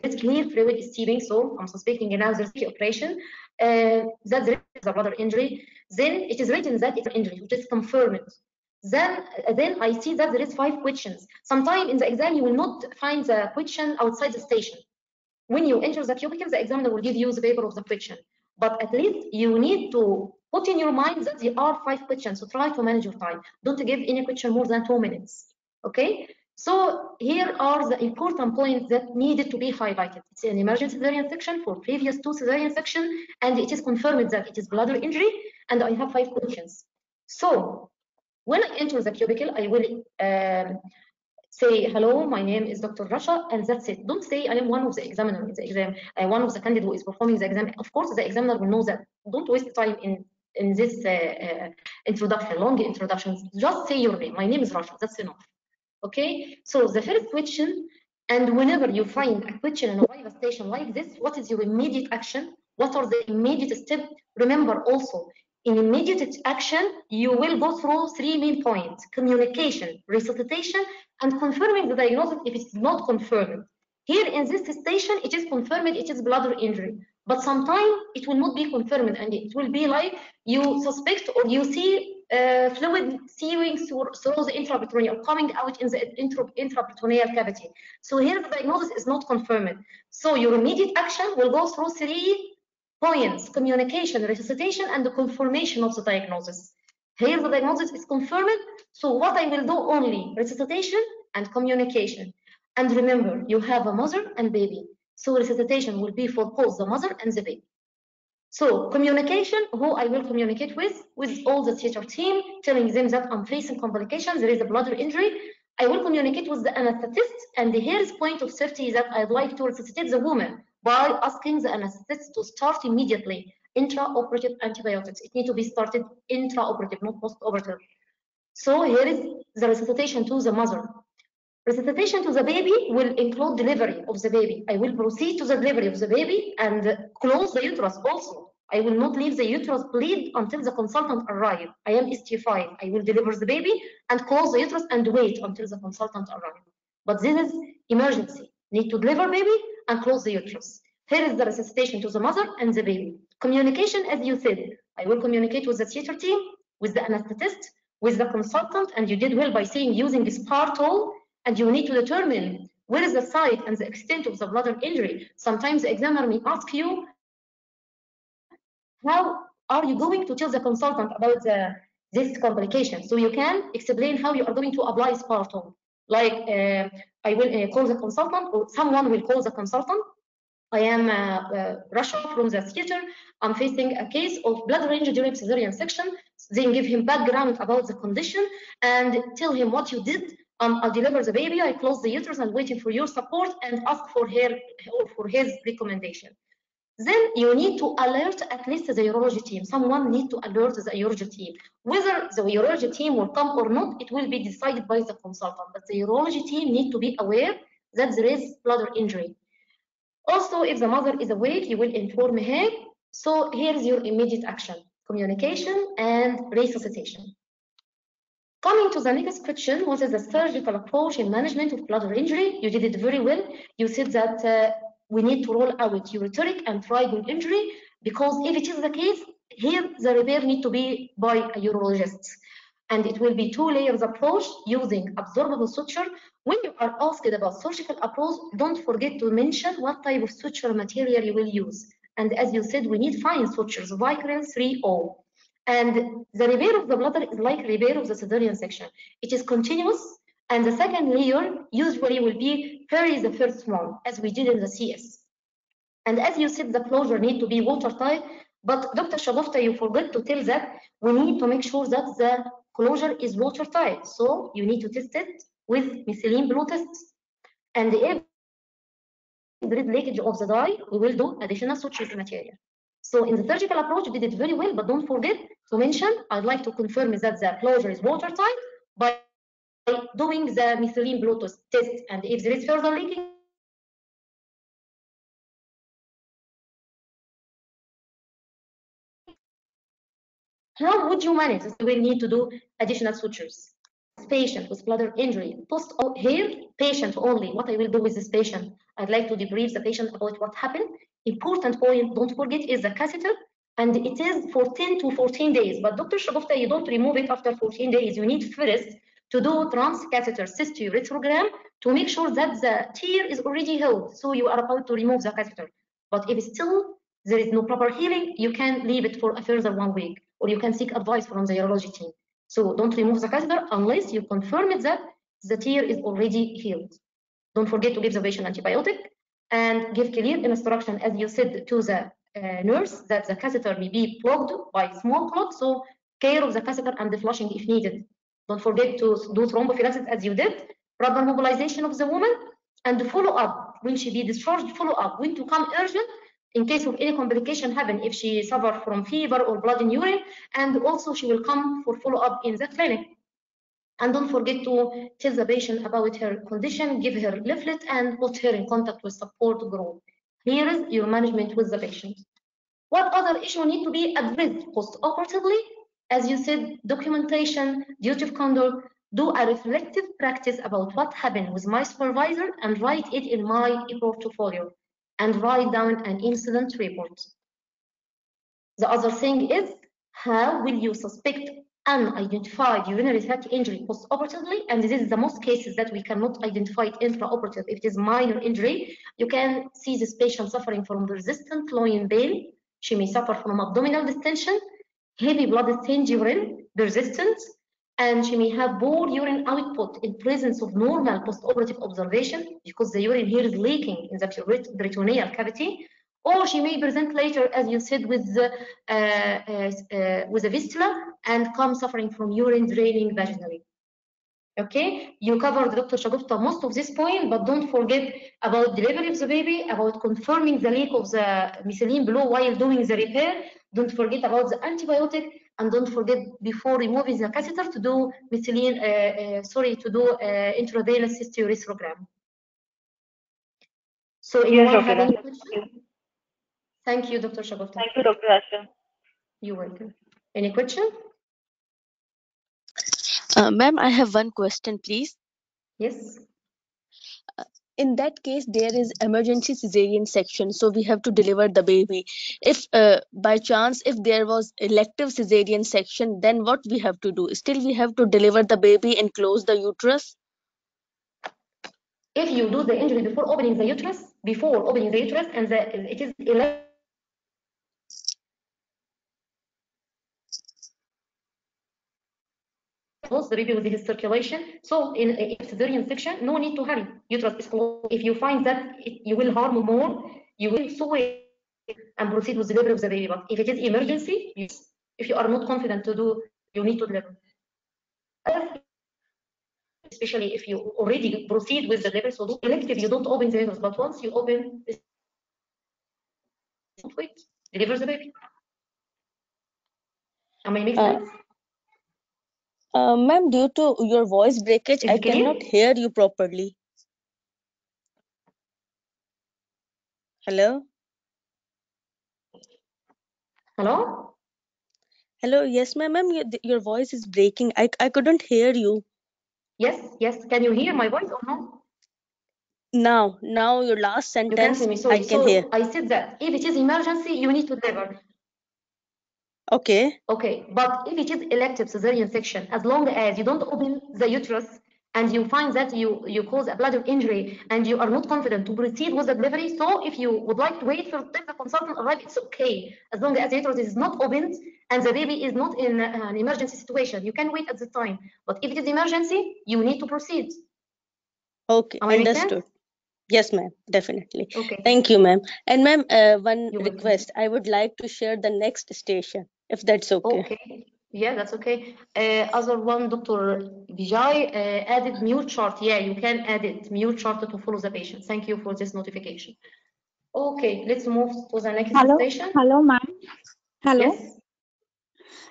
it's clear fluid is seeping, so I'm suspecting now there's the operation. Uh, that there is a bladder injury. Then it is written that it's an injury, which is confirmed. Then, uh, then I see that there is five questions. Sometime in the exam, you will not find the question outside the station. When you enter the cubicle, the examiner will give you the paper of the question. But at least you need to put in your mind that there are five questions. So try to manage your time. Don't give any question more than two minutes. Okay? So here are the important points that needed to be highlighted. It's an emergency cesarean section for previous two cesarean section, and it is confirmed that it is bladder injury, and I have five questions. So when I enter the cubicle, I will um, say, hello, my name is Dr. Rasha, and that's it. Don't say I am one of the examiner in the exam, uh, one of the candidate who is performing the exam. Of course, the examiner will know that. Don't waste time in in this uh, uh, introduction, long introductions. Just say your name. My name is Rasha. That's enough. Okay. So the first question, and whenever you find a question in a Viva station like this, what is your immediate action? What are the immediate steps? Remember also, in immediate action, you will go through three main points: communication, resuscitation, and confirming the diagnosis if it's not confirmed. Here in this station, it is confirmed it is bladder injury, but sometimes it will not be confirmed and it will be like you suspect or you see uh, fluid seeping through, the intraperitoneal coming out in the intra, intraperitoneal cavity. So here the diagnosis is not confirmed. So your immediate action will go through three points, communication, resuscitation, and the confirmation of the diagnosis. Here the diagnosis is confirmed. So what I will do only resuscitation and communication. And remember, you have a mother and baby. So resuscitation will be for both the mother and the baby. So communication, who I will communicate with, with all the theater team, telling them that I'm facing complications, there is a bladder injury. I will communicate with the anesthetist, and here's point of safety is that I'd like to resuscitate the woman by asking the anesthetist to start immediately intraoperative antibiotics. It needs to be started intraoperative, not postoperative. So here is the resuscitation to the mother. Resuscitation to the baby will include delivery of the baby. I will proceed to the delivery of the baby and close the uterus also. I will not leave the uterus bleed until the consultant arrives. I am ST5. I will deliver the baby and close the uterus and wait until the consultant arrives. But this is emergency. Need to deliver baby and close the uterus. Here is the resuscitation to the mother and the baby. Communication, as you said, I will communicate with the theater team, with the anesthetist, with the consultant, and you did well by saying using this part tool and you need to determine where is the site and the extent of the bladder injury. Sometimes the examiner may ask you, how are you going to tell the consultant about the, this complication? So you can explain how you are going to apply Spartan. Like uh, I will uh, call the consultant or someone will call the consultant. I am uh, uh, Rasha from the theater. I'm facing a case of blood range during cesarean section. Then give him background about the condition and tell him what you did um, I deliver the baby, I close the uterus and waiting for your support and ask for her or for his recommendation. Then you need to alert at least the urology team. Someone need to alert the urology team. Whether the urology team will come or not, it will be decided by the consultant. But the urology team need to be aware that there is bladder injury. Also, if the mother is awake, you will inform her. So here's your immediate action, communication and resuscitation. Coming to the next question, what is the surgical approach in management of bladder injury? You did it very well. You said that uh, we need to rule out ureteric and trigone injury because if it is the case, here the repair need to be by a urologist. And it will be two layers approach using absorbable suture. When you are asked about surgical approach, don't forget to mention what type of suture material you will use. And as you said, we need fine sutures, Vicryl 3O. And the repair of the bladder is like repair of the cesarean section. It is continuous, and the second layer usually will be very the first one, as we did in the CS. And as you said, the closure need to be watertight, but Dr. Shagufta, you forgot to tell that we need to make sure that the closure is watertight. So you need to test it with methylene blue tests. And if there is leakage of the dye, we will do additional sutures material. So in the surgical approach, did it very well, but don't forget to mention, I'd like to confirm that the closure is watertight by doing the methylene blue test. And if there is further leaking, how would you manage? We need to do additional sutures. Patient with bladder injury, post here, patient only. What I will do with this patient? I'd like to debrief the patient about what happened. Important point, don't forget, is the catheter and it is for 10 to 14 days. But Dr. Shagufta, you don't remove it after 14 days. You need first to do transcatheter cystourethrogram to make sure that the tear is already healed. So you are about to remove the catheter. But if still there is no proper healing, you can leave it for a further one week, or you can seek advice from the urology team. So don't remove the catheter unless you confirm it that the tear is already healed. Don't forget to give the patient antibiotic and give clear instruction, as you said, to the uh, nurse that the catheter may be plugged by small clot, so care of the catheter and the flushing if needed. Don't forget to do thromboprophylaxis as you did, proper mobilization of the woman, and follow up when she be discharged, follow up when to come urgent in case of any complication happen if she suffer from fever or blood in urine, and also she will come for follow up in the clinic. And don't forget to tell the patient about her condition, give her leaflet, and put her in contact with support group. Here is your management with the patient. What other issue need to be addressed post-operatively? As you said, documentation, duty of conduct, do a reflective practice about what happened with my supervisor and write it in my portfolio and write down an incident report. The other thing is, how will you suspect unidentified urinary tract injury post-operatively, and this is the most cases that we cannot identify it intraoperative. If it is minor injury, you can see this patient suffering from resistant loin pain. She may suffer from abdominal distension, heavy blood stained urine, persistent, and she may have poor urine output in presence of normal post-operative observation because the urine here is leaking in the peritoneal cavity, or she may present later, as you said, with the, uh, uh, uh, with a fistula and come suffering from urine draining vaginally. Okay, you covered, Dr. Shagufta, most of this point, but don't forget about delivery of the baby, about confirming the leak of the methylene blue while doing the repair. Don't forget about the antibiotic, and don't forget before removing the catheter to do methylene, uh, uh, sorry, to do uh, intravenous cystourethrogram. So, Yes, anyone have Dr. any Asha. Thank you, Dr. Shagufta. Thank you, Dr. Asha. You're welcome. Any question? Uh, Ma'am, I have one question, please. Yes. In that case, there is emergency cesarean section, so we have to deliver the baby. If uh, by chance, if there was elective cesarean section, then what we have to do? Still, we have to deliver the baby and close the uterus. If you do the injury before opening the uterus, before opening the uterus, and the, it is ele- the baby with his circulation. So in a cesarean section, no need to hurry. Uterus is closed. If you find that it, you will harm more, you will it and proceed with the delivery of the baby. But if it is emergency, yes. if you are not confident to do, you need to deliver. Especially if you already proceed with the delivery, so do elective, you don't open the uterus. But once you open wait. Deliver the baby. Am I making Uh, sense? Uh, ma'am, due to your voice breakage, I cannot hear you properly. Hello? Hello? Hello, yes, ma'am, ma'am, your, your voice is breaking. I, I couldn't hear you. Yes, yes. Can you hear my voice or no? Now, now your last sentence, You can see me. So, I can So hear. I said that if it is emergency, you need to deliver. Okay, Okay, but if it is elective cesarean section, as long as you don't open the uterus and you find that you, you cause a bladder injury and you are not confident to proceed with the delivery, so if you would like to wait for the consultant arrive, it's okay. As long as the uterus is not opened and the baby is not in an emergency situation, you can wait at the time. But if it is emergency, you need to proceed. okay, Am understood. Yes, ma'am, definitely. Okay. Thank you, ma'am. And ma'am, uh, one welcome. request. I would like to share the next station, if that's okay. Okay. Yeah, that's okay. Uh, other one, Dr. Vijay uh, added mute chart. Yeah, you can add it, mute chart to follow the patient. Thank you for this notification. Okay, let's move to the next Hello, station. hello, ma'am. Hello, Yes.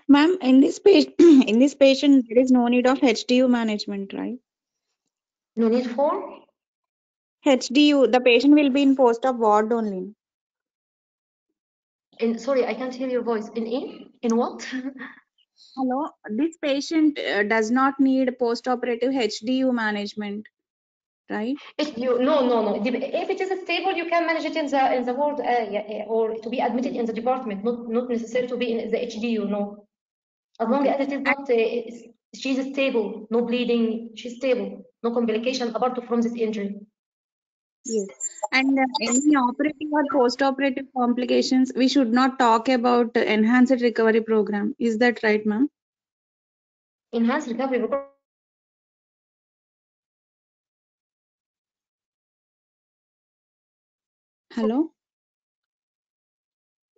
ma'am. In this patient, *clears throat* in this patient, there is no need of HDU management, right? No need for? HDU, the patient will be in post-op ward only. In sorry, I can't hear your voice. In in in what? Hello, this patient uh, does not need post-operative HDU management, right? If you no no no. If it is stable, you can manage it in the in the ward uh, or to be admitted in the department. Not not necessary to be in the HDU. No, as long as it is not. Uh, she's stable, no bleeding. She's stable, no complication apart from this injury. Yes. And uh, any operative or post-operative complications, we should not talk about enhanced recovery program. Is that right, ma'am? Enhanced recovery program. Hello?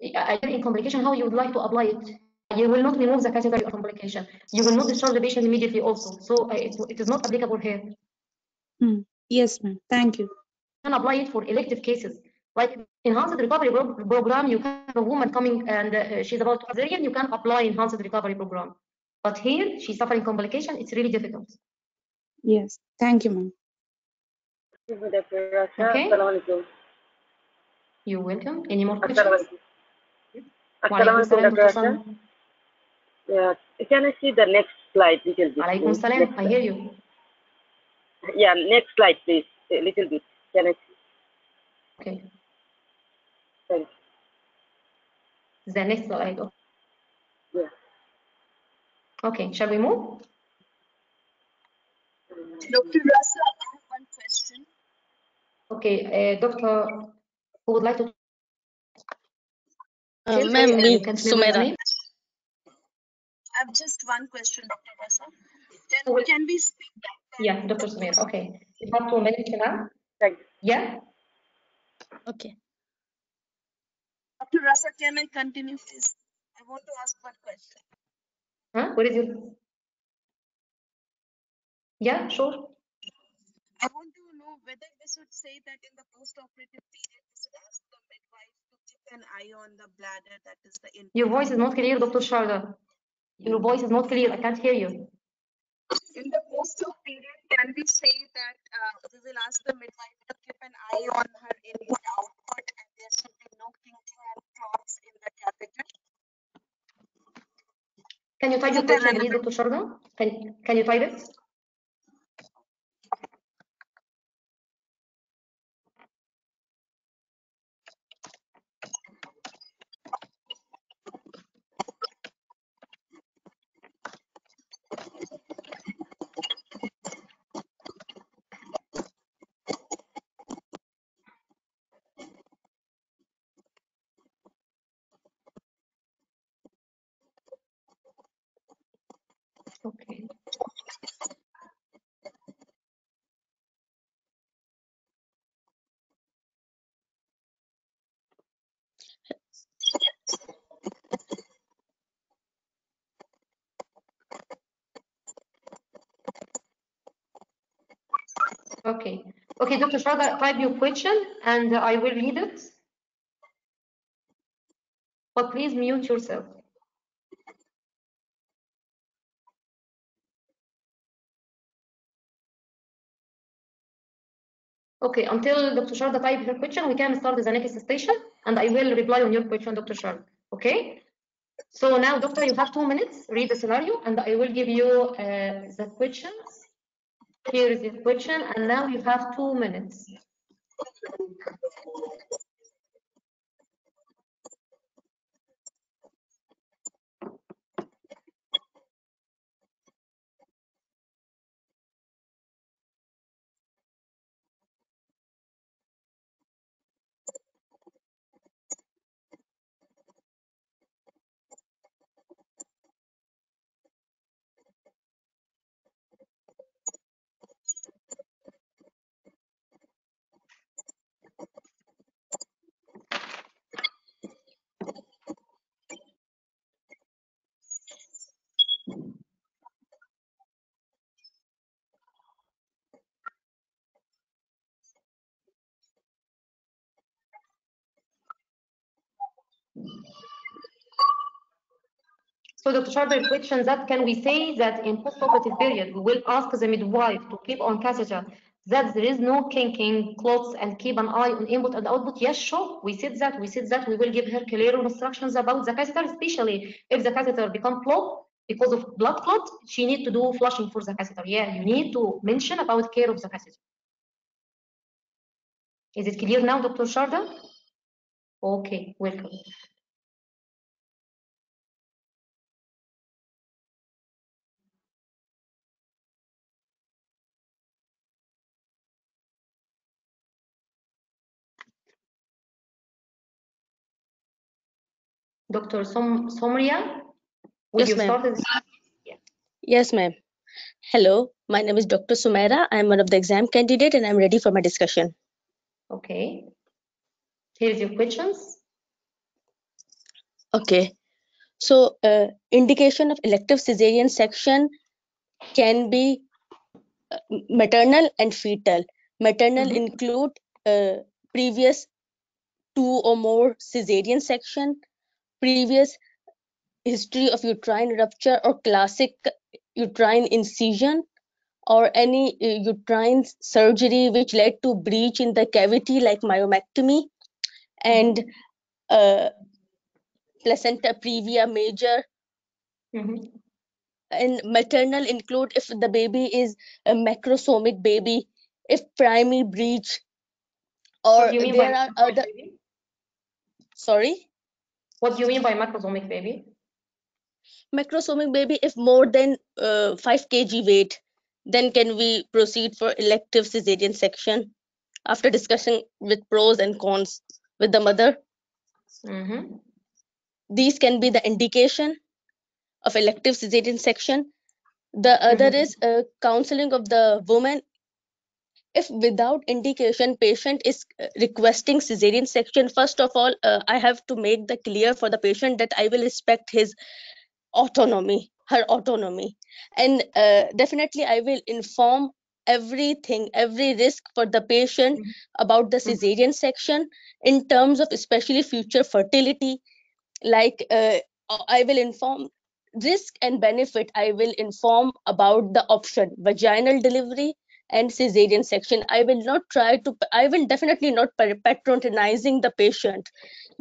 In complication, how you would like to apply it. You will not remove the category of complication. You will not discharge the patient immediately also. So uh, it, it is not applicable here. Hmm. Yes, ma'am. Thank you. You can apply it for elective cases. Like enhanced recovery pro- program, you can have a woman coming and uh, she's about to have cesarean, you can apply enhanced recovery program. But here, she's suffering complication, it's really difficult. Yes. Thank you, ma'am. Okay. You're welcome. Any more questions? Assalamualaikum. Walaikum Assalamualaikum, salam, Dr. Dr. Hassan. Sam. Yeah. Can I see the next slide little bit? Walaikum please? salam, I hear you. Yeah, next slide, please. A little bit. Can Okay. Thank The next slide. you. Yeah. Okay, shall we move? Dr. Rasha, I have one question. Okay, uh, Doctor, who would like to? Uh, ma'am, me, you can tell me your Sumaira. I have just one question, Dr. Rasha. Who will- Can we speak? Yeah, Dr. Sumir. Okay, you have two minutes now. Thank you. Yeah. Okay. Dr. Rasha, can I continue, please? I want to ask one question. Huh? What is your? Yeah, sure. I want to know whether we should say that in the post-operative period, we should ask the midwife to keep an eye on the bladder, that is the in. Your voice is not clear, Dr. Sharda. Your voice is not clear. I can't hear you. In the post-op period, can we say that uh, we will ask the midwife to keep an eye on her input output and there should be no kinking and clots in the catheter? Can you type it question, please. Dr. Sharda? Can Can you type it? Okay. Okay. Dr. Sharda, type your question and I will read it. But please mute yourself. Okay, until Dr. Sharda type her question, we can start the next station, and I will reply on your question, Dr. Sharda. Okay? So now, doctor, you have two minutes. Read the scenario, and I will give you uh, the questions. Here is the question, and now you have two minutes. So, Dr. Sharda, question that can we say that in postoperative period, we will ask the midwife to keep on catheter that there is no kinking clots and keep an eye on input and output? Yes, sure. We said that. We said that we will give her clear instructions about the catheter, especially if the catheter become clogged because of blood clot, she need to do flushing for the catheter. Yeah, you need to mention about care of the catheter. Is it clear now, Dr. Sharda? Okay, welcome. Dr. Som Somria, would Yes, you ma'am. start this? Yes, ma'am. Hello, my name is Dr. Sumaira. I'm one of the exam candidate and I'm ready for my discussion. Okay. Here's your questions. Okay. So, uh, indication of elective cesarean section can be uh, maternal and fetal. Maternal Mhm. include uh, previous two or more cesarean section, previous history of uterine rupture or classic uterine incision, or any uh, uterine surgery which led to breach in the cavity like myomectomy, and uh, placenta previa major Mhm. and maternal include if the baby is a macrosomic baby if primary breach or mean there are other baby? sorry What do you mean by macrosomic baby? macrosomic baby if more than uh, 5 kg weight then can we proceed for elective cesarean section after discussing with pros and cons with the mother Mm-hmm. these can be the indication of elective cesarean section the other Mhm. is uh, counseling of the woman if without indication patient is uh, requesting cesarean section first of all uh, i have to make the clear for the patient that i will respect his autonomy her autonomy and uh, definitely i will inform everything every risk for the patient Mhm. about the Mhm. cesarean section in terms of especially future fertility like uh, i will inform risk and benefit i will inform about the option vaginal delivery and cesarean section i will not try to i will definitely not patronizing the patient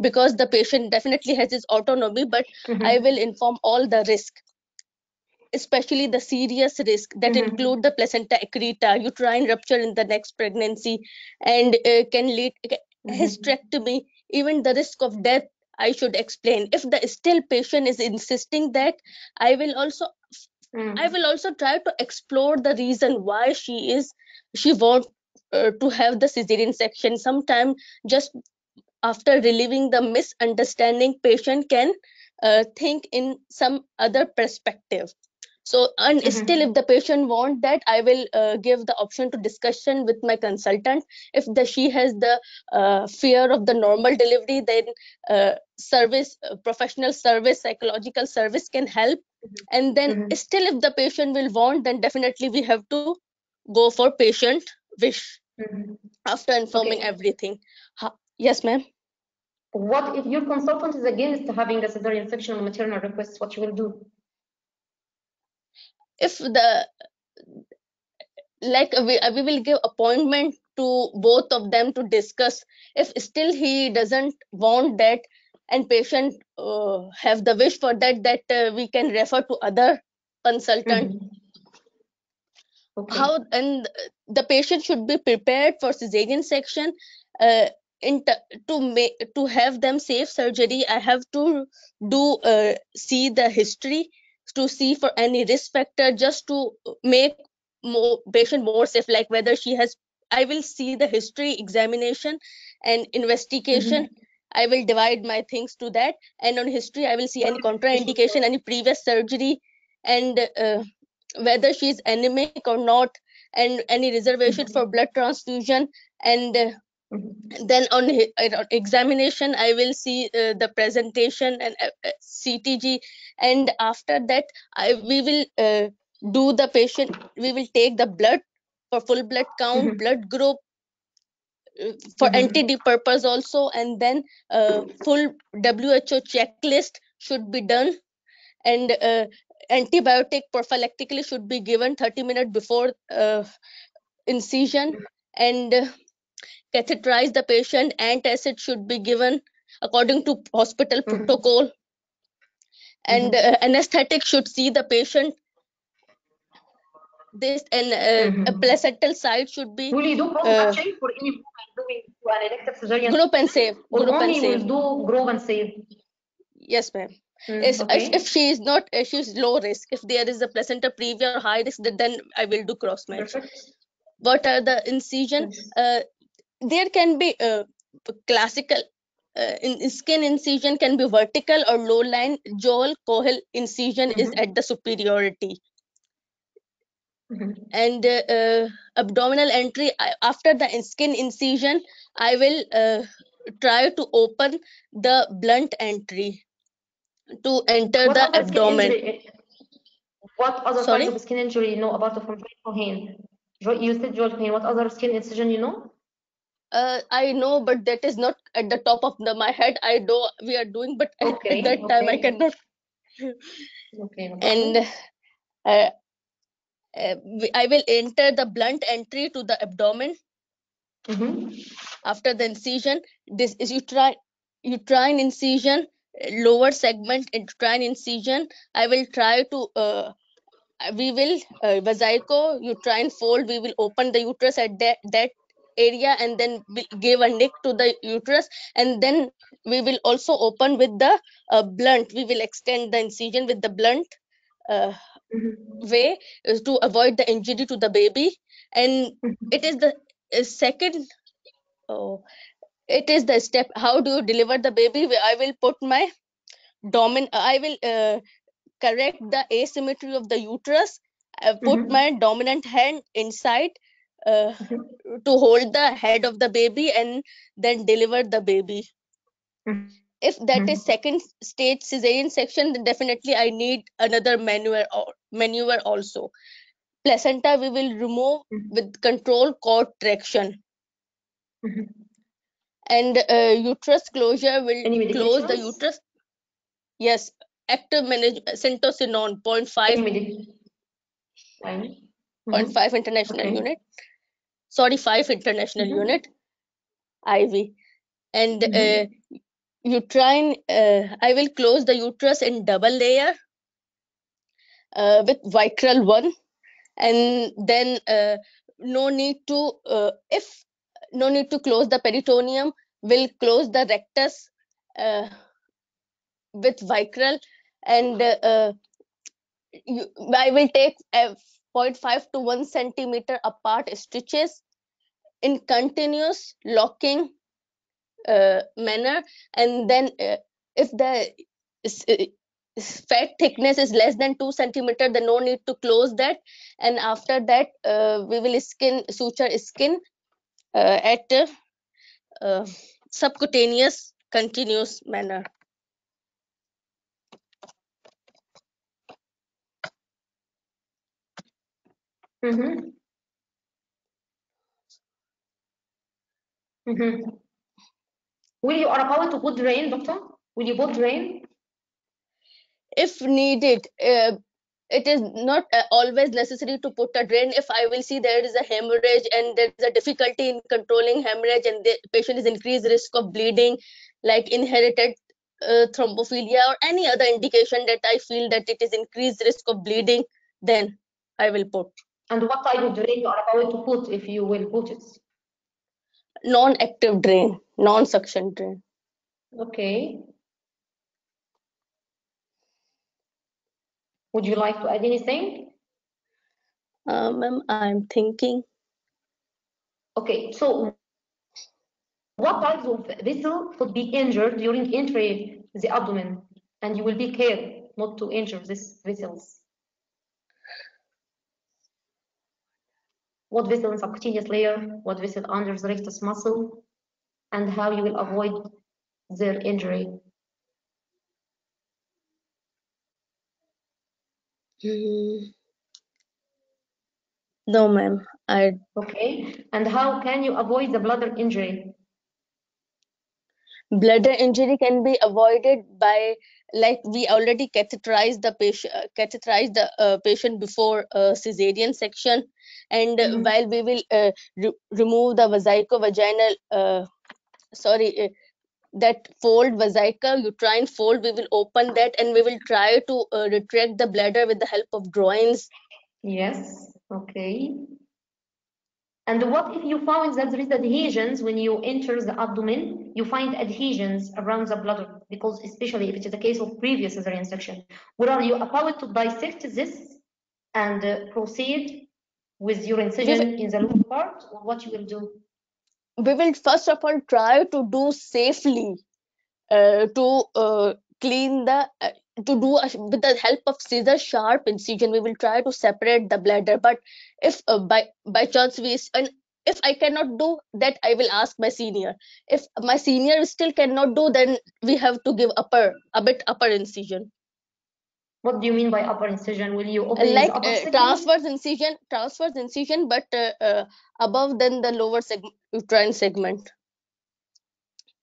because the patient definitely has his autonomy but i Mhm. will inform all the risk especially the serious risk that Mhm. include the placenta accreta uterine rupture in the next pregnancy and uh, can lead Mhm. hysterectomy even the risk of death i should explain if the still patient is insisting that i will also Mm. i will also try to explore the reason why she is she want uh, to have the cesarean section sometime just after relieving the misunderstanding patient can uh, think in some other perspective so and Mhm. still if the patient want that i will uh, give the option to discussion with my consultant if the she has the uh, fear of the normal delivery then uh, service uh, professional service psychological service can help and then Mhm. still if the patient will want then definitely we have to go for patient wish Mhm. after informing Okay. everything Ha- yes ma'am What if your consultant is against having a cesarean section on maternal request? What you will do? if the like we, we will give appointment to both of them to discuss if still he doesn't want that and patient uh, have the wish for that that uh, we can refer to other consultant Mhm. Okay. how and the patient should be prepared for cesarean section uh, in to make to have them safe surgery i have to do uh, see the history to see for any risk factor just to make more patient more safe like whether she has i will see the history examination and investigation i will divide my things to that and on history i will see any contraindication any previous surgery and uh, whether she is anemic or not and any reservation for blood transfusion and uh, Mhm. then on, uh, examination i will see uh, the presentation and uh, uh, ctg and after that i we will uh, do the patient we will take the blood for full blood count Mhm. blood group for Mhm. anti-D purpose also and then uh, full WHO checklist should be done and uh, antibiotic prophylactically should be given 30 minutes before uh, incision and uh, catheterize the patient antacid should be given according to hospital Mhm. protocol and uh, anesthetic should see the patient this and uh, a Mhm. placental site should be Will you do cross uh, matching for any woman doing an elective cesarean group and save or group and only will save do grow and save? yes ma'am Mm, if, okay. if she is not if she is low risk if there is a placenta previa or high risk then- i will do cross match what are the incision Yes. uh, there can be uh, classical uh, in skin incision can be vertical or low line Joel Cohen incision is Mhm. at the superiority Mhm. and uh, uh, abdominal entry I, after the skin incision i will uh, try to open the blunt entry to enter What the abdomen injury? What other sorry types of skin injury you know apart from joint pain? Jo- You said joint pain. What other skin incision you know? uh, I know, but that is not at the top of the, my head. I know we are doing, but *laughs* at, Okay. at that time I cannot. Okay. No And uh, uh, I will enter the blunt entry to the abdomen Mhm. after the incision. This is uterine uterine incision, uh, lower segment uterine incision. I will try to. Uh, we will uh, vesico uterine fold. We will open the uterus at that that area and then we give a nick to the uterus and then we will also open with the uh, blunt we will extend the incision with the blunt uh, Mhm. way is to avoid the injury to the baby and Mhm. it is the uh, second oh, it is the step how do you deliver the baby i will put my domin i will uh, correct the asymmetry of the uterus I put Mhm. my dominant hand inside uh, Mhm. to hold the head of the baby and then deliver the baby Mhm. If that is Mhm. second stage cesarean section then definitely i need another maneuver or maneuver also placenta we will remove Mhm. with control cord traction Mhm. and uh, uterus closure will Any close the uterus yes active manage syntocinon 0.5 Any medication? Fine. 0.5 international Okay. unit sorry 5 international Mhm. unit iv and Mhm. uh, uterine uh, i will close the uterus in double layer uh, with vicryl 1 and then uh, no need to uh, if no need to close the peritoneum will close the rectus uh, with vicryl and uh, you, i will take uh, 0.5 to 1 centimeter apart stitches in continuous locking uh, manner and then uh, if the uh, fat thickness is less than 2 centimeter then no need to close that and after that uh, we will skin suture skin uh, at subcutaneous continuous manner Mhm. Mhm. Will you are about to put drain, doctor? Will you put drain? If needed, uh, it is not uh, always necessary to put a drain if i will see there is a hemorrhage and there is a difficulty in controlling hemorrhage and the patient is increased risk of bleeding like inherited uh, thrombophilia or any other indication that i feel that it is increased risk of bleeding then i will put And what type of drain you are about to put if you will put it? non-active drain non-suction drain Okay. Would you like to add anything? um i'm thinking Okay, so what types of vessel could be injured during entry the abdomen? And you will be careful not to injure these vessels. What vessel in subcutaneous layer, what vessel under the rectus muscle, and how you will avoid their injury. Hmm. no ma'am i Okay, and how can you avoid the bladder injury? bladder injury can be avoided by like we already catheterize the patient catheterize the uh, patient before uh, cesarean section and uh, Mhm. while we will uh, re remove the vesico-vaginal uh, sorry uh, that fold vesico uterine fold we will open that and we will try to uh, retract the bladder with the help of drawings Yes, okay. And what if you found that there is adhesions when you enter the abdomen, you find adhesions around the bladder, because especially if it is the case of previous cesarean section, where are you about to dissect this and uh, proceed with your incision in the lower part, or what you will do? We will first of all try to do safely uh, to uh, clean the uh, to do a, with the help of scissor sharp incision we will try to separate the bladder. But if uh, by by chance we and if i cannot do that i will ask my senior. If my senior still cannot do then we have to give upper a bit upper incision What do you mean by upper incision? Will you open like upper uh, transverse incision transverse incision but uh, uh, above than the lower segment uterine segment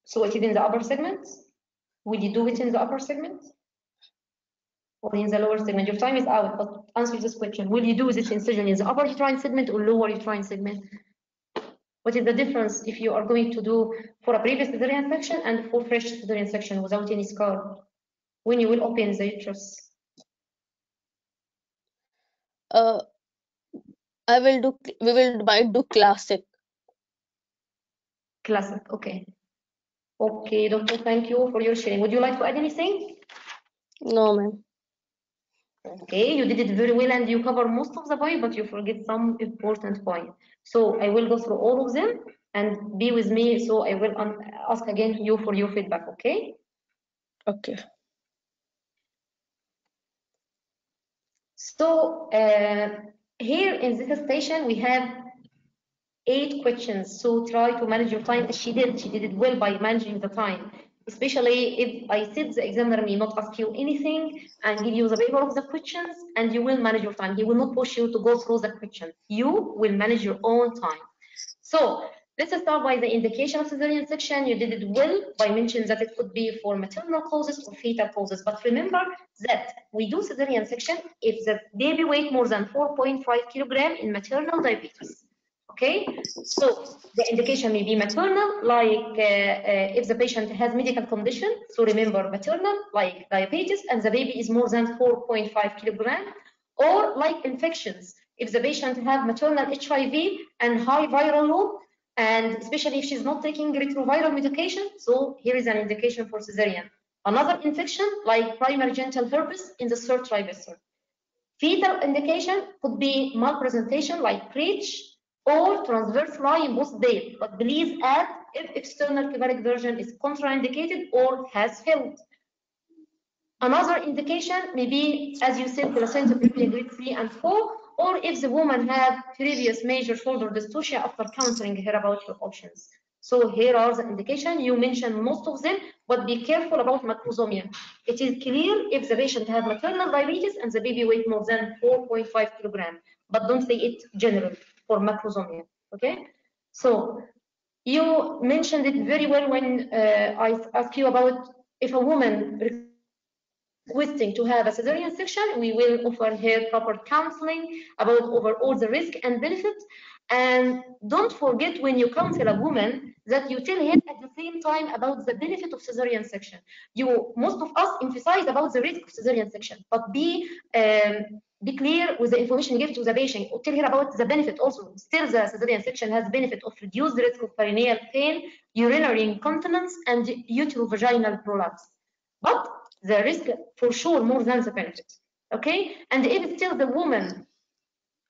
So it is in the upper segment? Will you do it in the upper segment? Or in the lower segment? Your time is out, but answer this question. Will you do this incision in the upper uterine segment or lower uterine segment? What is the difference if you are going to do for a previous cesarean section and for fresh cesarean section without any scar? When you will open the uterus? Uh, I will do we will might do classic Classic, okay. Okay, doctor, thank you for your sharing. Would you like to add anything? no ma'am Okay, you did it very well and you cover most of the point, but you forget some important point. So I will go through all of them and be with me. So I will ask again you for your feedback, okay? okay So uh, here in this station, we have eight questions. So try to manage your time she did. She did it well by managing the time. Especially if I said the examiner may not ask you anything and give you the paper of the questions and you will manage your time. He will not push you to go through the questions. You will manage your own time. So let's start by the indication of cesarean section. You did it well by mentioning that it could be for maternal causes or fetal causes. But remember that we do cesarean section if the baby weight more than 4.5 kilogram in maternal diabetes. Okay, so the indication may be maternal, like uh, uh, if the patient has medical condition. So remember maternal, like diabetes, and the baby is more than 4.5 kilogram, or like infections. If the patient have maternal HIV and high viral load, and especially if she's not taking retroviral medication, so here is an indication for cesarean. Another infection like primary genital herpes in the third trimester. Fetal indication could be malpresentation like breech or transverse in both days, but please add if external cephalic version is contraindicated or has failed. Another indication may be, as you said, placenta previa grade 3 and 4, or if the woman had previous major shoulder dystocia after counseling her about her options. So here are the indication. You mentioned most of them, but be careful about macrosomia. It is clear if the patient has maternal diabetes and the baby weight more than 4.5 kilogram, but don't say it general for macrosomia. Okay, so You mentioned it very well when uh, I asked you about if a woman requesting to have a cesarean section, we will offer her proper counseling about over all the risk and benefits. And don't forget when you counsel a woman that you tell her at the same time about the benefit of cesarean section. You most of us emphasize about the risk of cesarean section, but be um, be clear with the information you give to the patient. Tell her about the benefit also. Still, the cesarean section has benefit of reduced risk of perineal pain, urinary incontinence, and uterovaginal prolapse. But the risk for sure more than the benefit. Okay, and if still the woman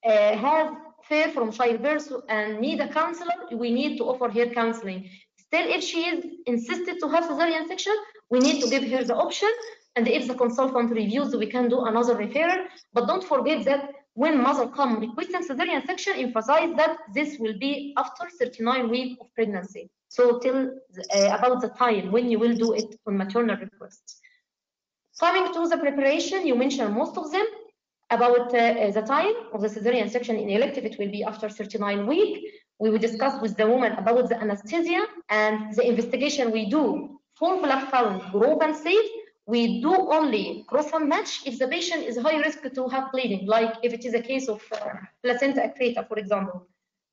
uh, has fear from childbirth and need a counselor, we need to offer her counseling. Still, if she is insisted to have cesarean section, we need to give her the option. And if the consultant reviews, we can do another referral. But don't forget that when mother come requesting cesarean section, emphasize that this will be after 39 weeks of pregnancy. So tell uh, about the time when you will do it on maternal request. Coming to the preparation, you mentioned most of them about uh, the time of the cesarean section in elective, it will be after 39 week. We will discuss with the woman about the anesthesia and the investigation we do for blood count, group and safe. We do only cross and match if the patient is high risk to have bleeding, like if it is a case of uh, placenta accreta, for example.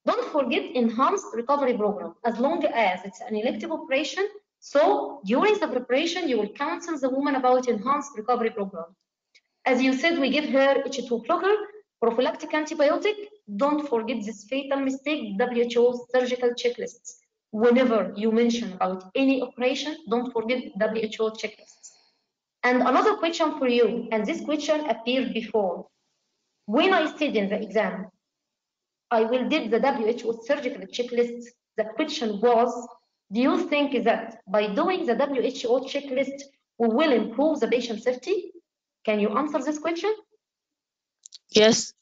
Don't forget enhanced recovery program. As long as it's an elective operation, so during the preparation, you will counsel the woman about enhanced recovery program. As you said, we give her H2 blocker, prophylactic antibiotic. Don't forget this fatal mistake, WHO surgical checklists. Whenever you mention about any operation, don't forget WHO checklists. And another question for you, and this question appeared before. When I studied in the exam, I will did the WHO surgical checklist. The question was, do you think that by doing the WHO checklist, we will improve the patient safety? Can you answer this question? Yes.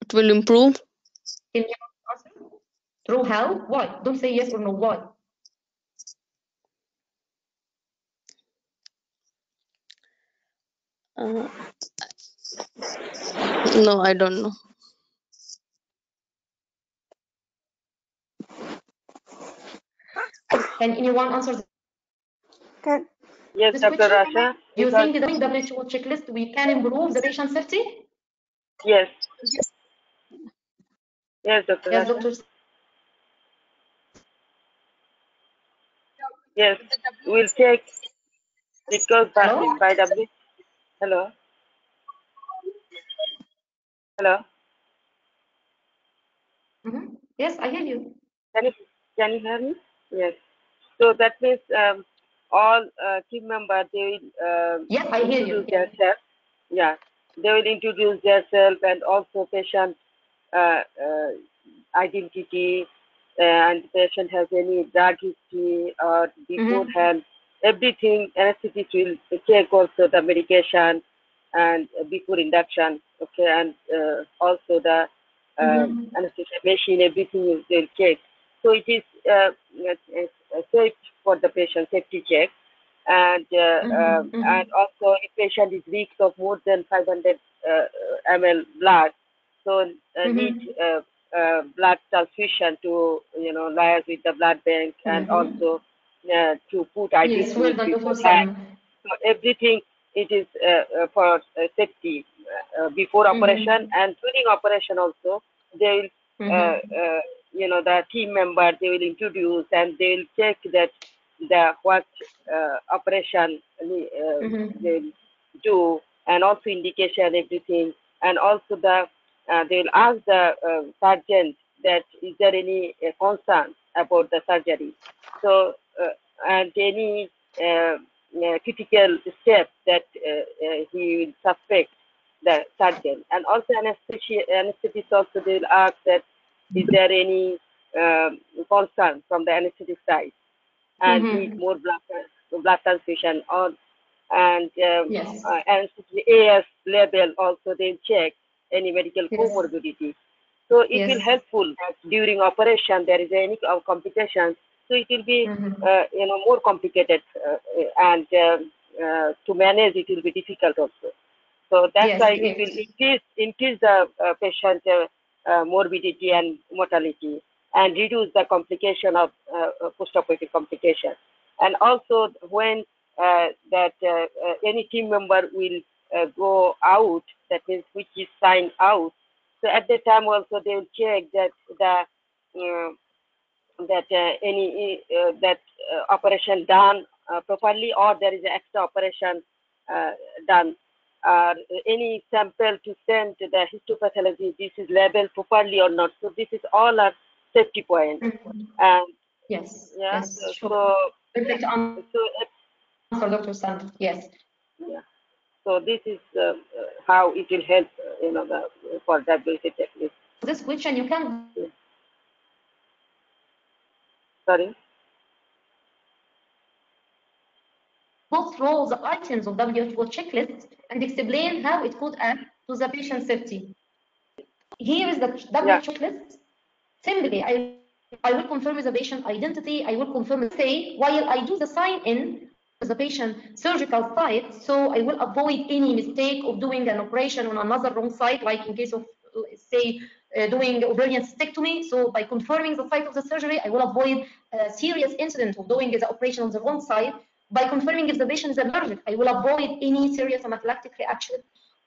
It will improve. Can you answer? Through how? Why? Don't say yes or no. Why? Uh, no, I don't know. Can anyone answer this Can, Yes, This Dr. question? Rasha. Do you think doing WHO checklist we can improve the patient safety? Yes. Yes, Dr. Yes, Rasha. doctor. Yes, we'll check. It goes by, Hello? by W. Hello. Hello. Mhm. Yes, I hear you. Can you can you hear me? Yes. So that means um, all uh, team members they will um, Yeah, I hear you. introduce themselves. Yeah, they will introduce themselves and also patient uh, uh, identity uh, and patient has any drug history or beforehand. Everything anesthetist will check also the medication and before induction. Okay, and uh, also the uh, Mhm. anesthesia machine, everything is they'll check. So it is uh, it's, uh, safe for the patient safety check. And uh, Mhm, um, mhm. and also if patient is weak of more than 500 uh, ml blood, so uh, Mhm. need uh, uh, blood transfusion to you know liaise with the blood bank and Mhm. also uh, to put IV Yes, well fluid done, Dr. beforehand. So everything it is uh, for uh, safety uh, before Mhm. operation and during operation also they will Mhm. You know the team member they will introduce and they will check that the what uh, operation uh, Mhm. they do and also indication everything. And also the uh, they will ask the uh, surgeon that is there any uh, concern about the surgery. So uh, and any uh, uh, critical step that uh, uh, he will suspect the surgeon. And also anesthesia anesthetist also they will ask that is there any um, concern from the anesthetic side and Mhm. need more blood blood transfusion or and um, Yes. uh, AS level also they check any medical Yes. comorbidity so it will Yes. helpful that during operation there is any uh, complications so it will be Mhm. uh, you know more complicated uh, and um, uh, to manage it will be difficult also so that's Yes, why it will increase increase the uh, patient uh, morbidity and mortality and reduce the complication of uh, uh, postoperative complication. And also when uh, that uh, uh, any team member will go out, that means which is signed out. So at that time also they will check that the that any that operation done properly or there is extra operation done or any sample to send to the histopathology, this is labeled properly or not. So this is all our safety points. Mhm. And Yes. yeah, Yes. so, Sure. so, so, uh, Dr. Sand. Yes. yeah. So this is uh, uh, how it will help, uh, you know, the, for WC checklist. This question you can Sorry. Go through the items of WHO checklist and explain how it could add to the patient safety. Here is the WHO Yeah. checklist. Simply, I, I will confirm the patient identity. I will confirm, the say, while I do the sign in the patient surgical site, so I will avoid any mistake of doing an operation on another wrong site, like in case of, say, uh, doing ovarian cystectomy. So by confirming the site of the surgery, I will avoid a serious incident of doing the operation on the wrong side. By confirming if the patient is allergic, I will avoid any serious anaphylactic reaction.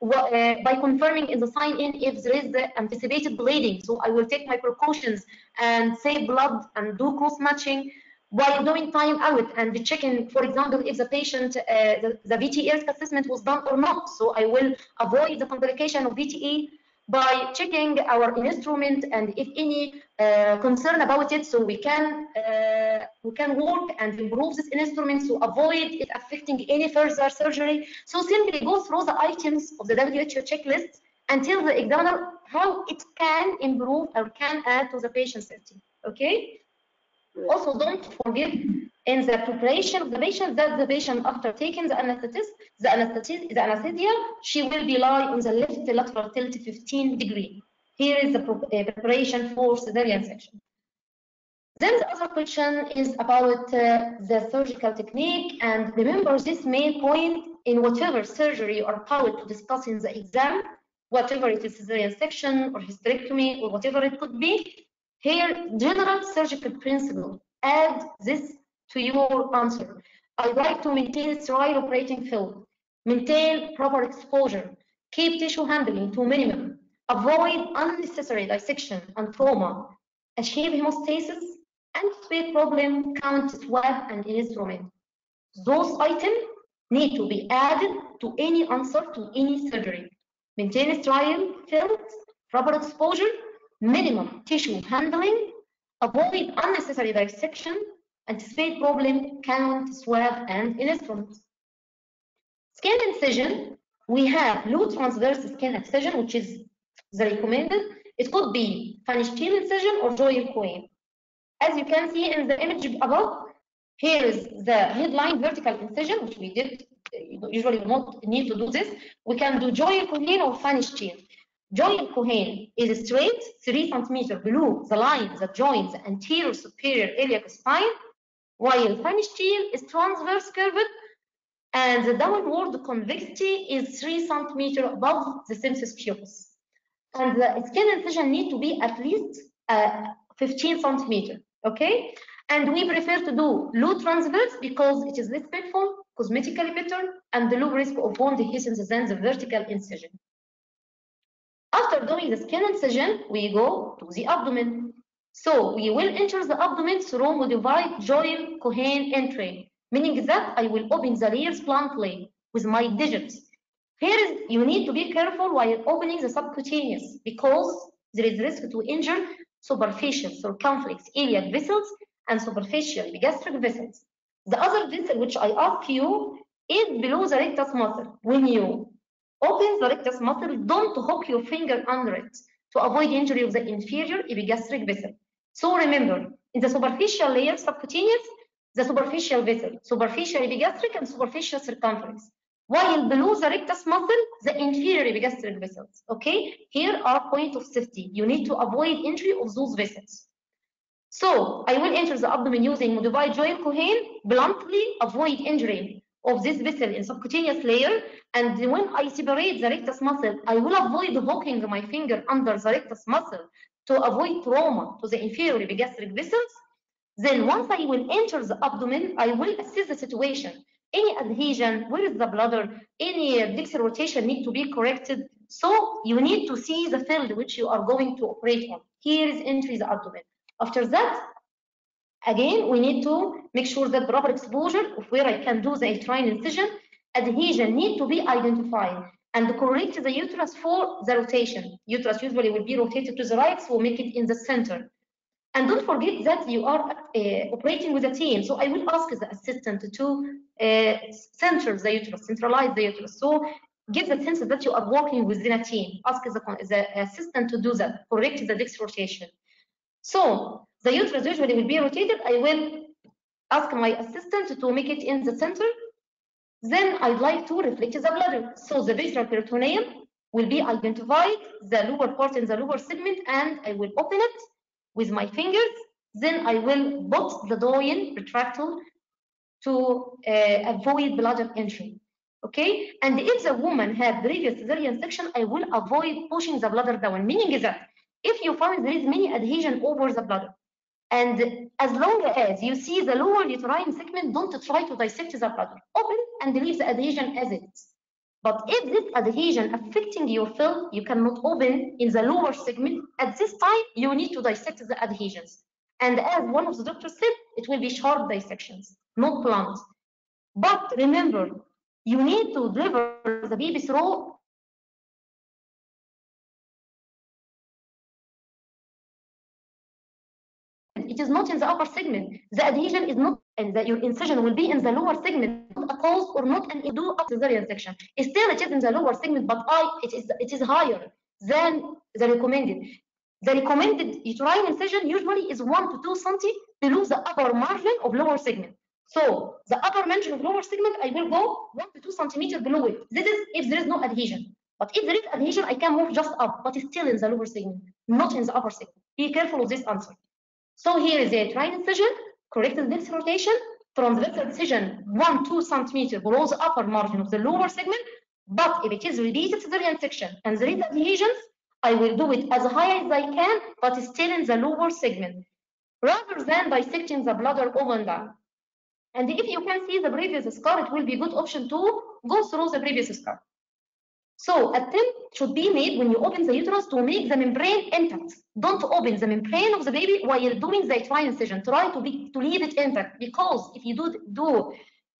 Uh, by confirming in the sign-in if there is the anticipated bleeding, so I will take my precautions and save blood and do cross-matching while doing time out and checking, for example, if the patient, uh, the, the VTE risk assessment was done or not. So I will avoid the complication of VTE by checking our instrument and if any uh, concern about it, so we can uh, we can work and improve this instrument to avoid it affecting any further surgery. So simply go through the items of the WHO checklist and tell the examiner how it can improve or can add to the patient safety. Okay. Also, don't forget in the preparation of the patient that the patient after taking the anesthetist, the anesthesia, the anesthesia, she will be lie on the left lateral tilt 15 degree. Here is the uh, preparation for cesarean section. Then the other question is about uh, the surgical technique and remember this main point in whatever surgery or power to discuss in the exam, whatever it is cesarean section or hysterectomy or whatever it could be, here general surgical principle, add this to your answer. I like to maintain sterile operating field, maintain proper exposure, keep tissue handling to minimum, avoid unnecessary dissection and trauma, achieve hemostasis, anticipate problem, count swab and instrument. Those items need to be added to any answer to any surgery. Maintain sterile field, proper exposure, minimum tissue handling, avoid unnecessary dissection, anticipate problem, count, swab, and instruments. Skin incision, we have low transverse skin incision, which is the recommended. It could be Pfannenstiel incision or Joel Cohen. As you can see in the image above, here is the headline vertical incision, which we did. Usually we don't need to do this. We can do Joel Cohen or Pfannenstiel. Joel Cohen is straight, 3 centimeter below the line that joins the anterior superior iliac spine, while Pfannenstiel is transverse curved and the downward convexity is 3 centimeter above the symphysis pubis. And the skin incision need to be at least uh, 15 centimeter, okay? And we prefer to do low transverse because it is less painful, cosmetically better, and the low risk of wound adhesions than the vertical incision. After doing the skin incision, we go to the abdomen. So we will enter the abdomen through modified Joel Cohen entry, meaning that I will open the layers bluntly with my digits. Here is, you need to be careful while opening the subcutaneous because there is risk to injure superficial circumflex iliac vessels and superficial gastric vessels. The other vessel which I ask you is below the rectus muscle. When you open the rectus muscle, don't hook your finger under it to avoid injury of the inferior epigastric vessel. So remember, in the superficial layer, subcutaneous, the superficial vessel, superficial epigastric and superficial circumflex. While below the rectus muscle, the inferior epigastric vessels. Okay, here are point of safety. You need to avoid injury of those vessels. So I will enter the abdomen using modified Joel Cohen, bluntly avoid injury of this vessel in subcutaneous layer. And when I separate the rectus muscle, I will avoid hooking my finger under the rectus muscle to avoid trauma to the inferior epigastric vessels. Then once I will enter the abdomen, I will assess the situation. Any adhesion, where is the bladder, any dextrorotation need to be corrected. So you need to see the field which you are going to operate on. Here is entry the abdomen. After that, again, we need to make sure that proper exposure of where I can do the uterine incision, adhesion need to be identified and correct the uterus for the rotation. Uterus usually will be rotated to the right, so make it in the center. And don't forget that you are uh, operating with a team. So I will ask the assistant to uh, center the uterus, centralize the uterus. So give the sense that you are working within a team. Ask the, the assistant to do that, correct the dextrorotation. So the uterus usually will be rotated. I will ask my assistant to make it in the center. Then I'd like to reflect the bladder. So the visceral peritoneum will be identified, the lower part in the lower segment, and I will open it with my fingers. Then I will put the Doyen retractile to uh, avoid bladder entry. Okay, and if the woman had previous cesarean section, I will avoid pushing the bladder down. Meaning is that if you find there is many adhesion over the bladder, and as long as you see the lower uterine segment, don't try to dissect the bladder. Open and leave the adhesion as it is. But if this adhesion affecting your fill, you cannot open in the lower segment. At this time, you need to dissect the adhesions. And as one of the doctors said, it will be sharp dissections, not blunt. But remember, you need to deliver the baby through is not in the upper segment. The adhesion is not, and that your incision will be in the lower segment, not a cause or not an do up cesarean section. Still, it is in the lower segment, but I it is it is higher than the recommended. The recommended uterine incision usually is one to two centi below the upper margin of lower segment. So the upper margin of lower segment, I will go one to two centimeter below it. This is if there is no adhesion. But if there is adhesion, I can move just up, but it's still in the lower segment, not in the upper segment. Be careful of this answer. So here is a uterine incision, corrected dextrorotation, from the transverse incision 1 2 centimeter below the upper margin of the lower segment. But if it is repeated cesarean section and there is adhesions, I will do it as high as I can, but still in the lower segment, rather than dissecting the bladder up and down. And if you can see the previous scar, it will be good option to go through the previous scar. So attempt should be made when you open the uterus to make the membrane intact. Don't open the membrane of the baby while doing the uterine incision. Try to be to leave it intact because if you do do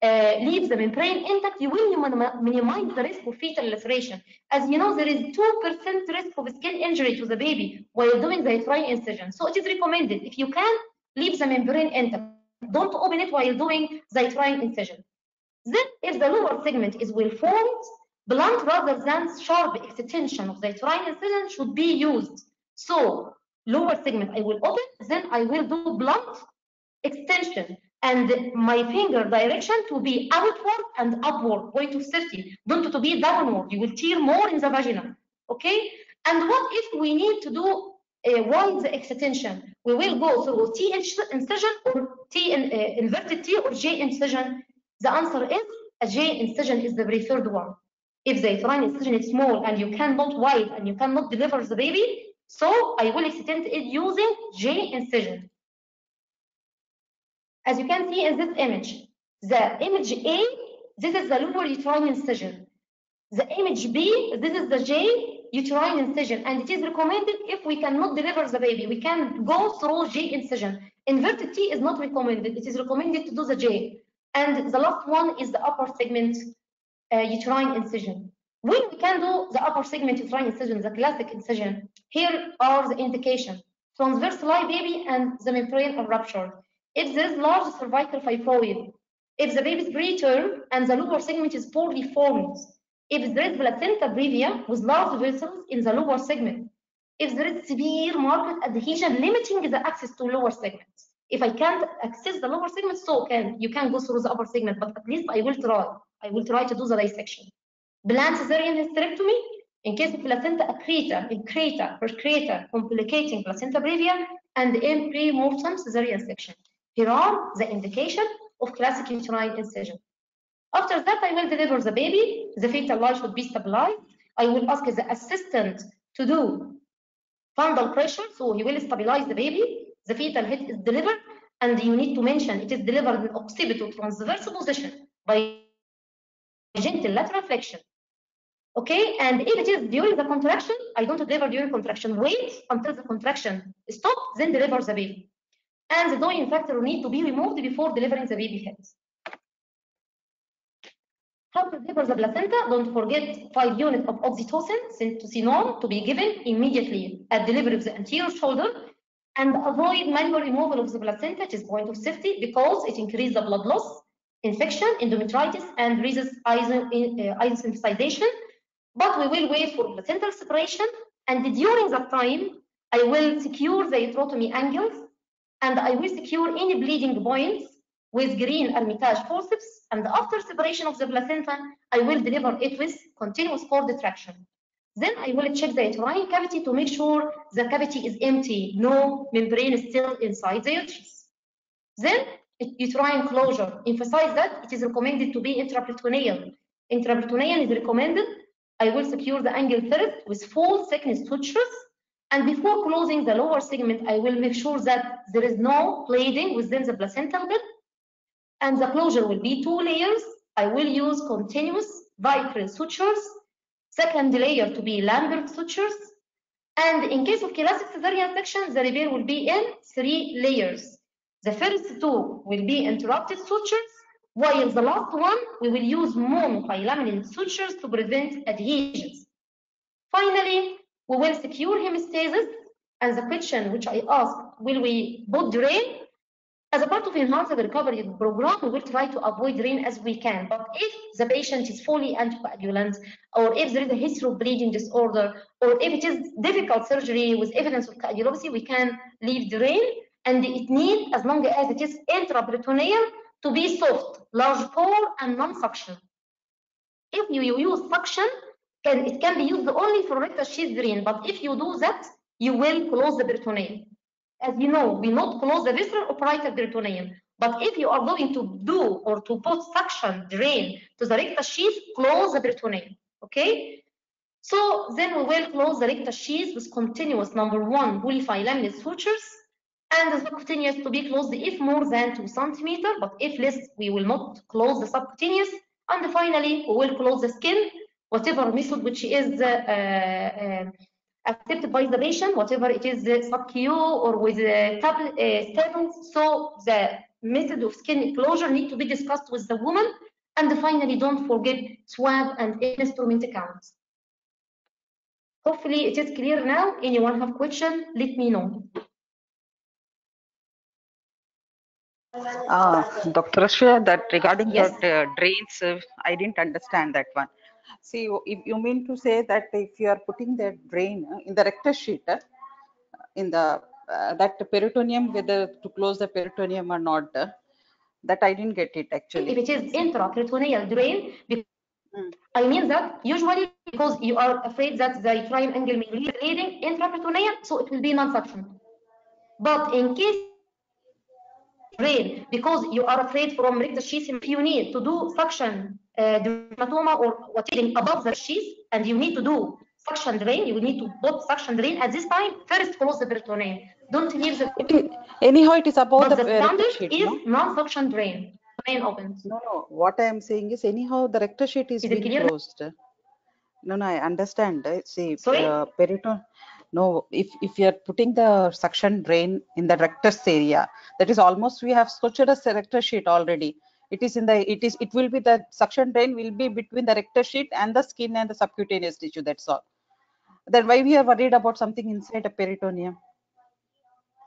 uh, leave the membrane intact, you will minimize the risk of fetal laceration. As you know, there is two percent risk of skin injury to the baby while doing the uterine incision. So it is recommended if you can leave the membrane intact. Don't open it while doing the uterine incision. Then, if the lower segment is well formed, blunt rather than sharp extension of the uterine incision should be used. So lower segment I will open, then I will do blunt extension and my finger direction to be outward and upward, way to 30, don't to be downward. You will tear more in the vagina, okay? And what if we need to do a wide extension? We will go through T incision or T in, uh, inverted T or J incision. The answer is a J incision is the preferred one if the uterine incision is small and you cannot wide and you cannot deliver the baby, so I will extend it using J incision. As you can see in this image, the image A, this is the lower uterine incision. The image B, this is the J uterine incision, and it is recommended if we cannot deliver the baby, we can go through J incision. Inverted T is not recommended, it is recommended to do the J. And the last one is the upper segment uh, uterine incision. When we can do the upper segment uterine incision, the classic incision, here are the indications. Transverse lie baby and the membrane are ruptured. If there is large cervical fibroid, if the baby is preterm and the lower segment is poorly formed, if there is placenta previa with large vessels in the lower segment, if there is severe marked adhesion limiting the access to lower segments. If I can't access the lower segment, so can you can go through the upper segment, but at least I will try. I will try to do the dissection. Blunt cesarean hysterectomy, in case of placenta accreta, increta, percreta, complicating placenta previa, and in pre-mortem cesarean section. Here are the indication of classic uterine incision. After that, I will deliver the baby. The fetal life should be stabilized. I will ask the assistant to do fundal pressure, so he will stabilize the baby. The fetal head is delivered, and you need to mention it is delivered in occipito-transverse position by gentle lateral flexion. Okay, and if it is during the contraction, I don't deliver during contraction. Wait until the contraction stops, then deliver the baby. And the downing factor need to be removed before delivering the baby head. How to deliver the placenta? Don't forget 5 units of oxytocin, syntocinon, to be given immediately at delivery of the anterior shoulder and avoid manual removal of the placenta, which is point of safety, because it increases the blood loss, infection, endometritis, and raises isosensitization. Uh, but we will wait for placental separation, and during that time, I will secure the uterotomy angles, and I will secure any bleeding points with Green-Armytage forceps, and after separation of the placenta, I will deliver it with continuous cord traction. Then I will check the uterine cavity to make sure the cavity is empty, no membrane is still inside the uterus. Then uterine closure, emphasize that it is recommended to be intraperitoneal. Intraperitoneal is recommended. I will secure the angle first with full thickness sutures, and before closing the lower segment, I will make sure that there is no bleeding within the placental bed, and the closure will be two layers. I will use continuous vicryl sutures second layer to be Lembert sutures. And in case of classic cesarean section, the repair will be in three layers. The first two will be interrupted sutures, while the last one, we will use monofilament sutures to prevent adhesions. Finally, we will secure hemostasis. And the question which I asked, will we put drain? As a part of enhanced recovery program, we will try to avoid drain as we can. But if the patient is fully anticoagulant, or if there is a history of bleeding disorder, or if it is difficult surgery with evidence of coagulopathy, we can leave drain. And it needs, as long as it is intraperitoneal, to be soft, large pore, and non-suction. If you use suction, can, it can be used only for rectal sheath drain. But if you do that, you will close the peritoneum. As you know, we not close the visceral or parietal peritoneum. But if you are going to do or to put suction drain to the rectal sheath, close the peritoneum. Okay? So then we will close the rectal sheath with continuous number one polyfilaminate sutures and the subcutaneous to be closed if more than two centimeter, but if less, we will not close the subcutaneous. And finally, we will close the skin, whatever method which is uh, uh, accepted by the patient, whatever it is uh, sub-Q or with a tablet, uh, staples. So the method of skin closure need to be discussed with the woman. And finally, don't forget swab and instrument counts. Hopefully it is clear now. Anyone have question? Let me know. Uh, Dr. Rasha, that regarding Yes. that uh, drains, uh, I didn't understand that one. See, you- if you mean to say that if you are putting the drain uh, in the rectus sheet, uh, in the uh, that peritoneum, whether to close the peritoneum or not, that I didn't get it actually. It is intraperitoneal drain, Mm. I mean that usually because you are afraid that the uterine angle may be bleeding intraperitoneal, so it will be non-suction. But in case drain, because you are afraid from rectus sheath, if you need to do suction uh, hematoma or whatever above the sheath, and you need to do suction drain, you need to put suction drain at this time. First, close the peritoneum. Don't leave the. Anyhow, it is above But the the standard sheet, is no? non-suction drain. Drain opens. No, no. What I am saying is anyhow the rectus sheet is Is being closed. No, no, I understand. See, Sorry? uh, periton. No, if if you are putting the suction drain in the rectus area, that is almost we have sutured a rector sheet already. It is in the it is it will be the suction drain will be between the rectus sheet and the skin and the subcutaneous tissue. That's all. Then why we are worried about something inside a peritoneum?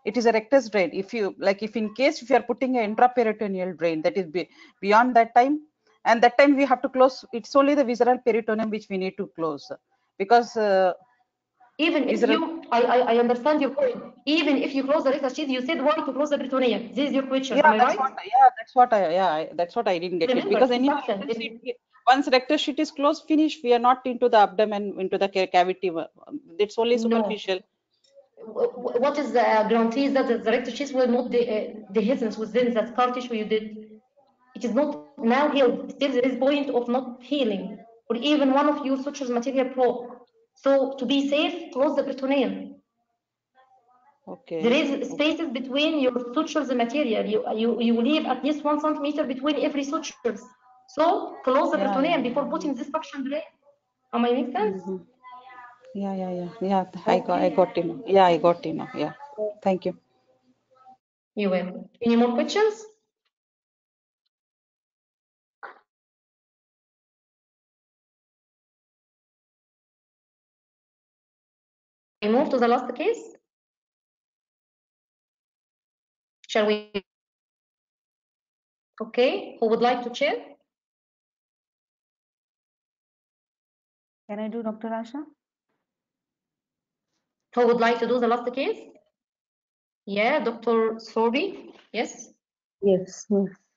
It is a rectus drain. If you like, if in case if you are putting an intraperitoneal drain, that is be, beyond that time, and that time we have to close. It's only the visceral peritoneum which we need to close, because uh, Even if you, I, I, I understand your point. Even if you close the rectal sheath, you said why to close the peritoneum. This is your question. yeah, Am I that's right? what. Yeah, that's what I. Yeah, I, that's what I didn't get it because any rectus is- sheet- once rectus sheet is closed, finish. We are not into the abdomen, into the cavity. uh, It's only superficial. Wh- What is the guarantee that the rectal sheath will not de uh, dehiscence within that scar tissue you did? It is not now healed. Still, there is point of not healing, or even one of your sutures material broke. So to be safe, close the peritoneum. Okay. There is spaces between your sutures and material. You, you, you leave at least one centimeter between every sutures. So close the Yeah, peritoneum before putting this suction blade. Am I make sense? Mhm. Yeah, yeah, yeah, yeah. I got, I Okay. got know. Yeah, I got know. Yeah. Thank you. You will. Any more questions? We move to the last case. Shall we? Okay, who would like to chair? Can I do Dr. Rasha? Who would like to do the last case? Yeah, Dr. Surbhi. Yes. Yes, yes.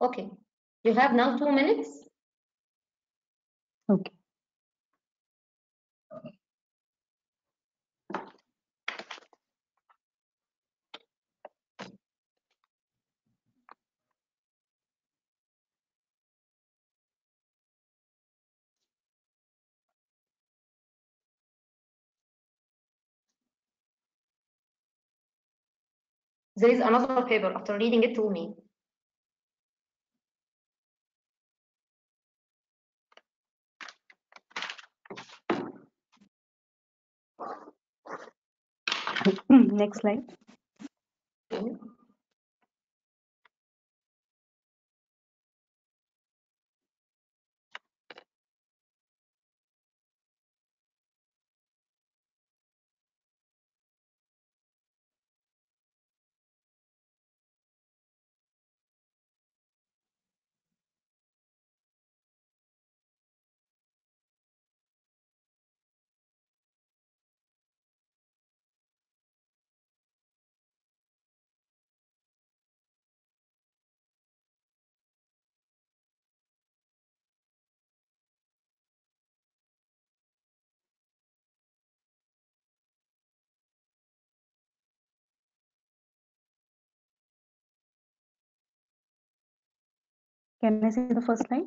Okay. You have now two minutes. Okay. There is another paper. After reading it, tell me. *laughs* Next slide. Can I see the first slide?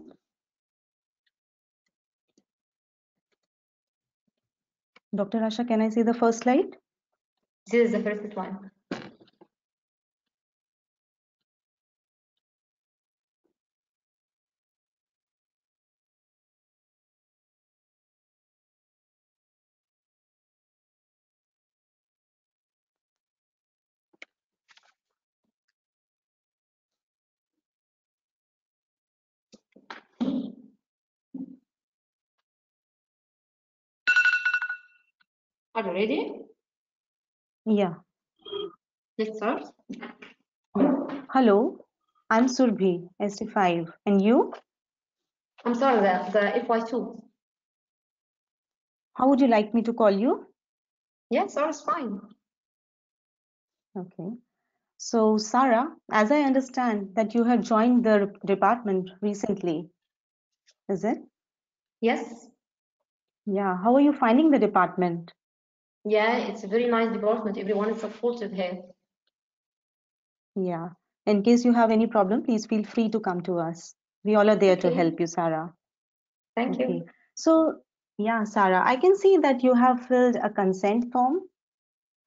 Dr. Rasha, can I see the first slide? This is the first one. Are you ready? Yeah. Let's start. Hello, I'm Surbhi, ST5. And you? I'm sorry, the, the FY2. How would you like me to call you? Yeah, sorry, it's fine. Okay. So, Sarah, as I understand that you have joined the department recently, is it? Yes. Yeah. How are you finding the department? Yeah, it's a very nice department. Everyone is supportive here. Yeah. In case you have any problem, please feel free to come to us. We all are there to help you, Sarah. Thank Okay. you. So, yeah, Sarah, I can see that you have filled a consent form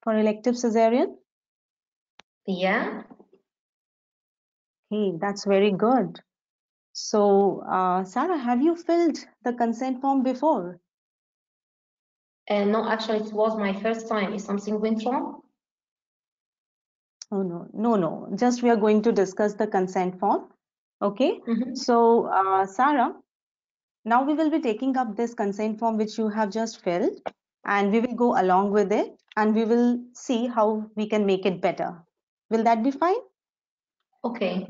for elective cesarean. Yeah. Hey, that's very good. So, uh, Sarah, have you filled the consent form before? And no, actually, it was my first time. Is something went wrong? Oh, no, no, no. Just we are going to discuss the consent form. Okay. Mhm. So, uh, Sarah, now we will be taking up this consent form which you have just filled, and we will go along with it and we will see how we can make it better. Will that be fine? Okay.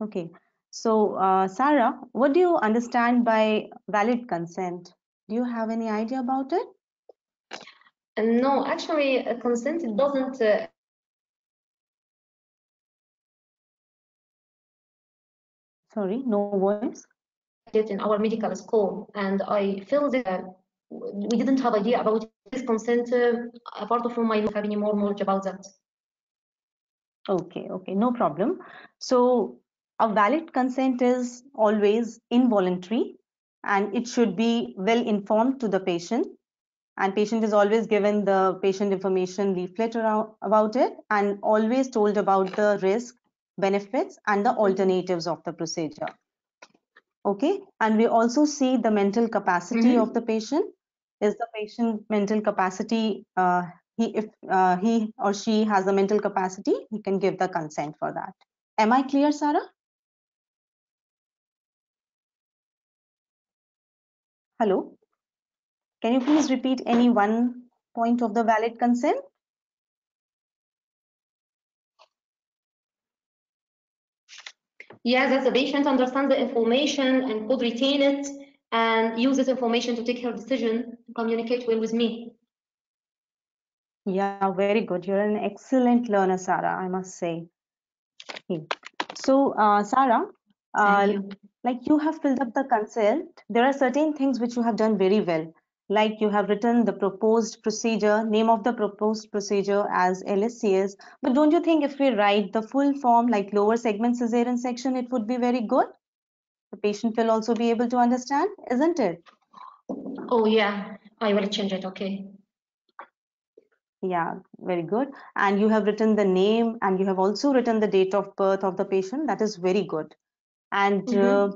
Okay. So, uh, Sarah, what do you understand by valid consent? Do you have any idea about it? No, actually, uh, consent it doesn't uh, Sorry, no voice. get in our medical school, and I feel that we didn't have idea about this consent. Uh, apart from my not having more knowledge about that. Okay, okay, no problem. So, a valid consent is always involuntary and it should be well informed to the patient. And patient is always given the patient information leaflet around, about it and always told about the risk benefits and the alternatives of the procedure. Okay? And we also see the mental capacity Mhm. of the patient. Is the patient mental capacity uh, he if uh, he or she has the mental capacity he can give the consent for that. Am i clear sarah hello can you please repeat any one point of the valid consent Yes, that the patient understands the information and could retain it and use this information to take her decision, communicate well with me. Yeah, very good. You're an excellent learner, Sarah, I must say. Okay. So, uh, Sarah, uh, you. like you have filled up the consent, there are certain things which you have done very well. Like you have written the proposed procedure, name of the proposed procedure as LSCS. But don't you think if we write the full form like lower segment cesarean section, it would be very good? The patient will also be able to understand, isn't it? Oh, yeah, I will change it. Okay. Yeah, very good. And you have written the name and you have also written the date of birth of the patient. That is very good. And uh,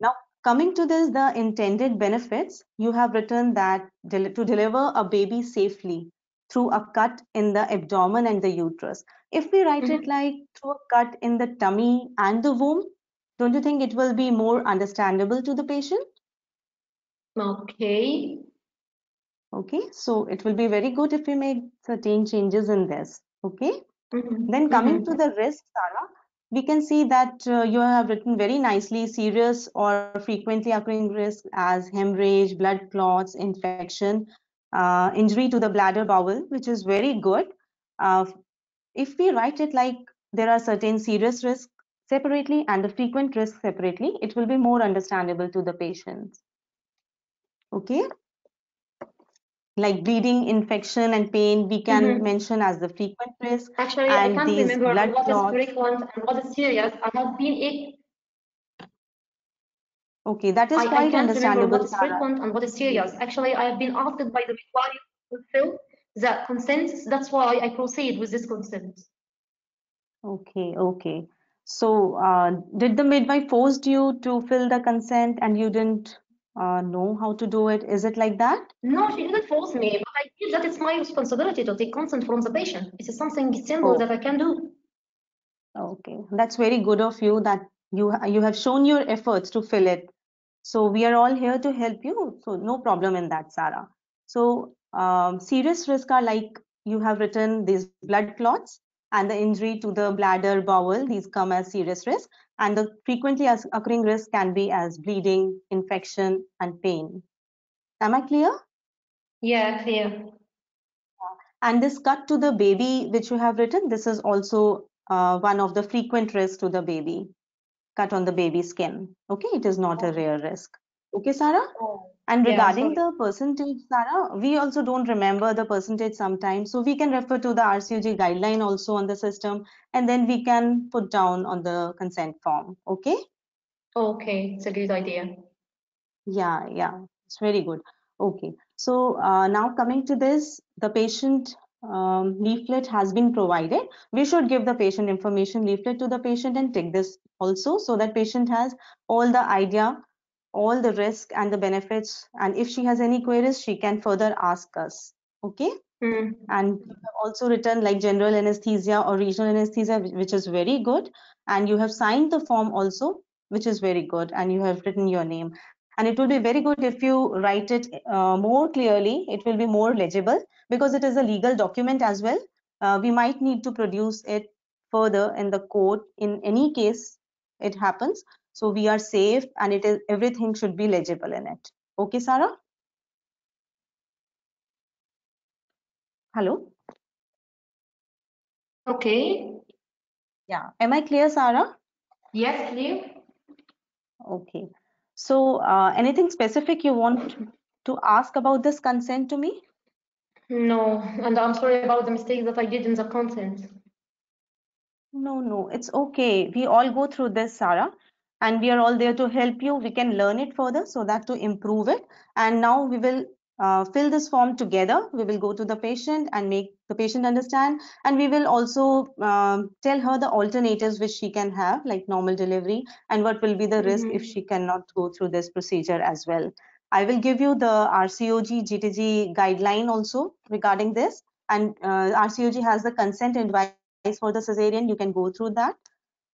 now coming to this, the intended benefits, you have written that del to deliver a baby safely through a cut in the abdomen and the uterus. If we write it like through a cut in the tummy and the womb, don't you think it will be more understandable to the patient? Okay. Okay, so it will be very good if we make certain changes in this. Okay. Mhm. Then coming Mhm. to the risk, Sarah, we can see that uh, you have written very nicely serious or frequently occurring risk as hemorrhage, blood clots, infection, uh, injury to the bladder bowel, which is very good. Uh, if we write it like there are certain serious risks separately and the frequent risks separately, it will be more understandable to the patients. Okay like bleeding, infection, and pain, we can Mhm. mention as the frequent risk. Actually, I can't remember blood what is frequent and what is serious. I have been it. Okay, that is I, I quite can't remember understandable, what is frequent and what is serious. Actually, I have been asked by the midwife to fill the consent. That's why I proceed with this consent. Okay, okay. So, uh, did the midwife forced you to fill the consent and you didn't uh, know how to do it? Is it like that? No, she didn't force me, but I feel that it's my responsibility to take consent from the patient. It is something simple Oh. that I can do. Okay, that's very good of you that you you have shown your efforts to fill it. So we are all here to help you. So no problem in that, Sarah. So um, serious risk are like you have written these blood clots and the injury to the bladder, bowel. These come as serious risk, and the frequently occurring risk can be as bleeding, infection, and pain. Am I clear? Yeah, clear. And this cut to the baby, which you have written, this is also uh, one of the frequent risks to the baby. Cut on the baby skin. Okay, it is not a rare risk. Okay, Sarah? Oh. And Yeah, regarding sorry. the percentage, Sarah, we also don't remember the percentage sometimes. So we can refer to the RCOG guideline also on the system, and then we can put down on the consent form. Okay? Okay, it's a good idea. Yeah, yeah, it's very good. Okay, so uh, now coming to this, the patient um, leaflet has been provided. We should give the patient information leaflet to the patient and take this also so that patient has all the idea, all the risk and the benefits. And if she has any queries, she can further ask us. Okay Mm. and also written like general anesthesia or regional anesthesia which is very good and you have signed the form also which is very good and you have written your name and it will be very good if you write it uh, more clearly it will be more legible because it is a legal document as well uh, we might need to produce it further in the court in any case it happens so we are safe and it is everything should be legible in it okay sarah hello Okay. yeah am i clear sarah Yes, clear. Okay. So, uh, anything specific you want to ask about this consent to me? No, and I'm sorry about the mistake that I did in the content. No, no, it's okay. We all go through this, Sarah, and we are all there to help you. We can learn it further so that to improve it. And now we will uh, fill this form together. We will go to the patient and make the patient understand. And we will also um, tell her the alternatives which she can have, like normal delivery, and what will be the risk if Mhm. she cannot go through this procedure as well. I will give you the RCOG GTG guideline also regarding this. And uh, RCOG has the consent advice for the cesarean. You can go through that.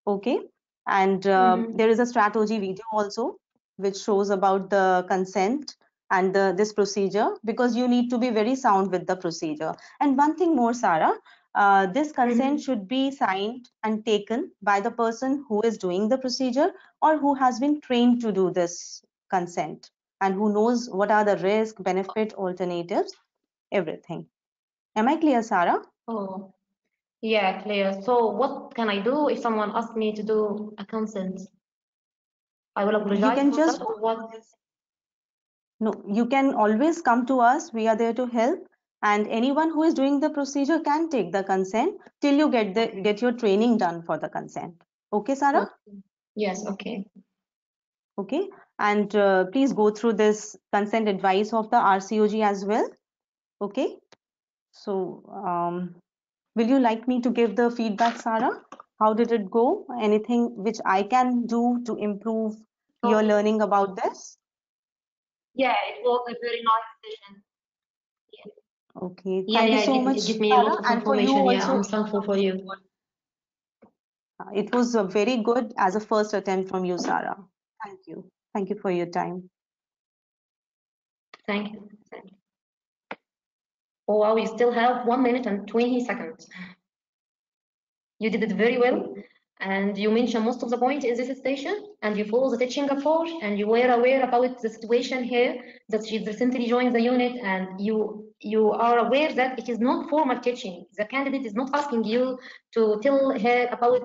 Okay. And uh, Mhm. there is a StratOG video also which shows about the consent and the, this procedure because you need to be very sound with the procedure. And one thing more, Sarah, uh, this consent Mhm. should be signed and taken by the person who is doing the procedure or who has been trained to do this consent and who knows what are the risk, benefit, alternatives, everything. Am I clear, Sarah? Oh, yeah, clear. So what can I do if someone asks me to do a consent? I will You apologize can for just that or what? No, you can always come to us. We are there to help. And anyone who is doing the procedure can take the consent till you get the get your training done for the consent. Okay, Sarah? Yes, okay. Okay. And uh, please go through this consent advice of the RCOG as well. Okay. So, um, will you like me to give the feedback, Sarah? How did it go? Anything which I can do to improve oh. your Oh, learning about this? yeah, it was a very nice session. Okay. Yeah, Thank you yeah, so it, much, it gives me a lot Sarah. of And for you. Yeah, also, I'm thankful for you. It was very good as a first attempt from you, Sarah. Thank you. Thank you for your time. Thank you. Oh, wow, you still have one minute and 20 seconds. You did it very well. And you mentioned most of the point in this station, and you follow the teaching approach, and you were aware about the situation here that she recently joined the unit, and you you are aware that it is not formal teaching. The candidate is not asking you to tell her about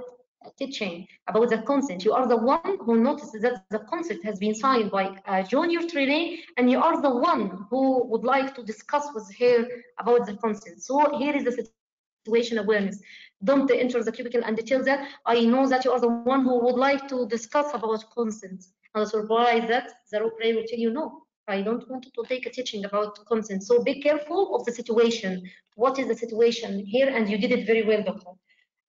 teaching, about the consent. You are the one who notices that the consent has been signed by a junior trainee, and you are the one who would like to discuss with her about the consent. So here is the situation awareness. Don't enter the cubicle and tell that I know that you are the one who would like to discuss about consent. And surprise that the role play will tell you no. I don't want to take a teaching about consent. So be careful of the situation. What is the situation here? And you did it very well, doctor.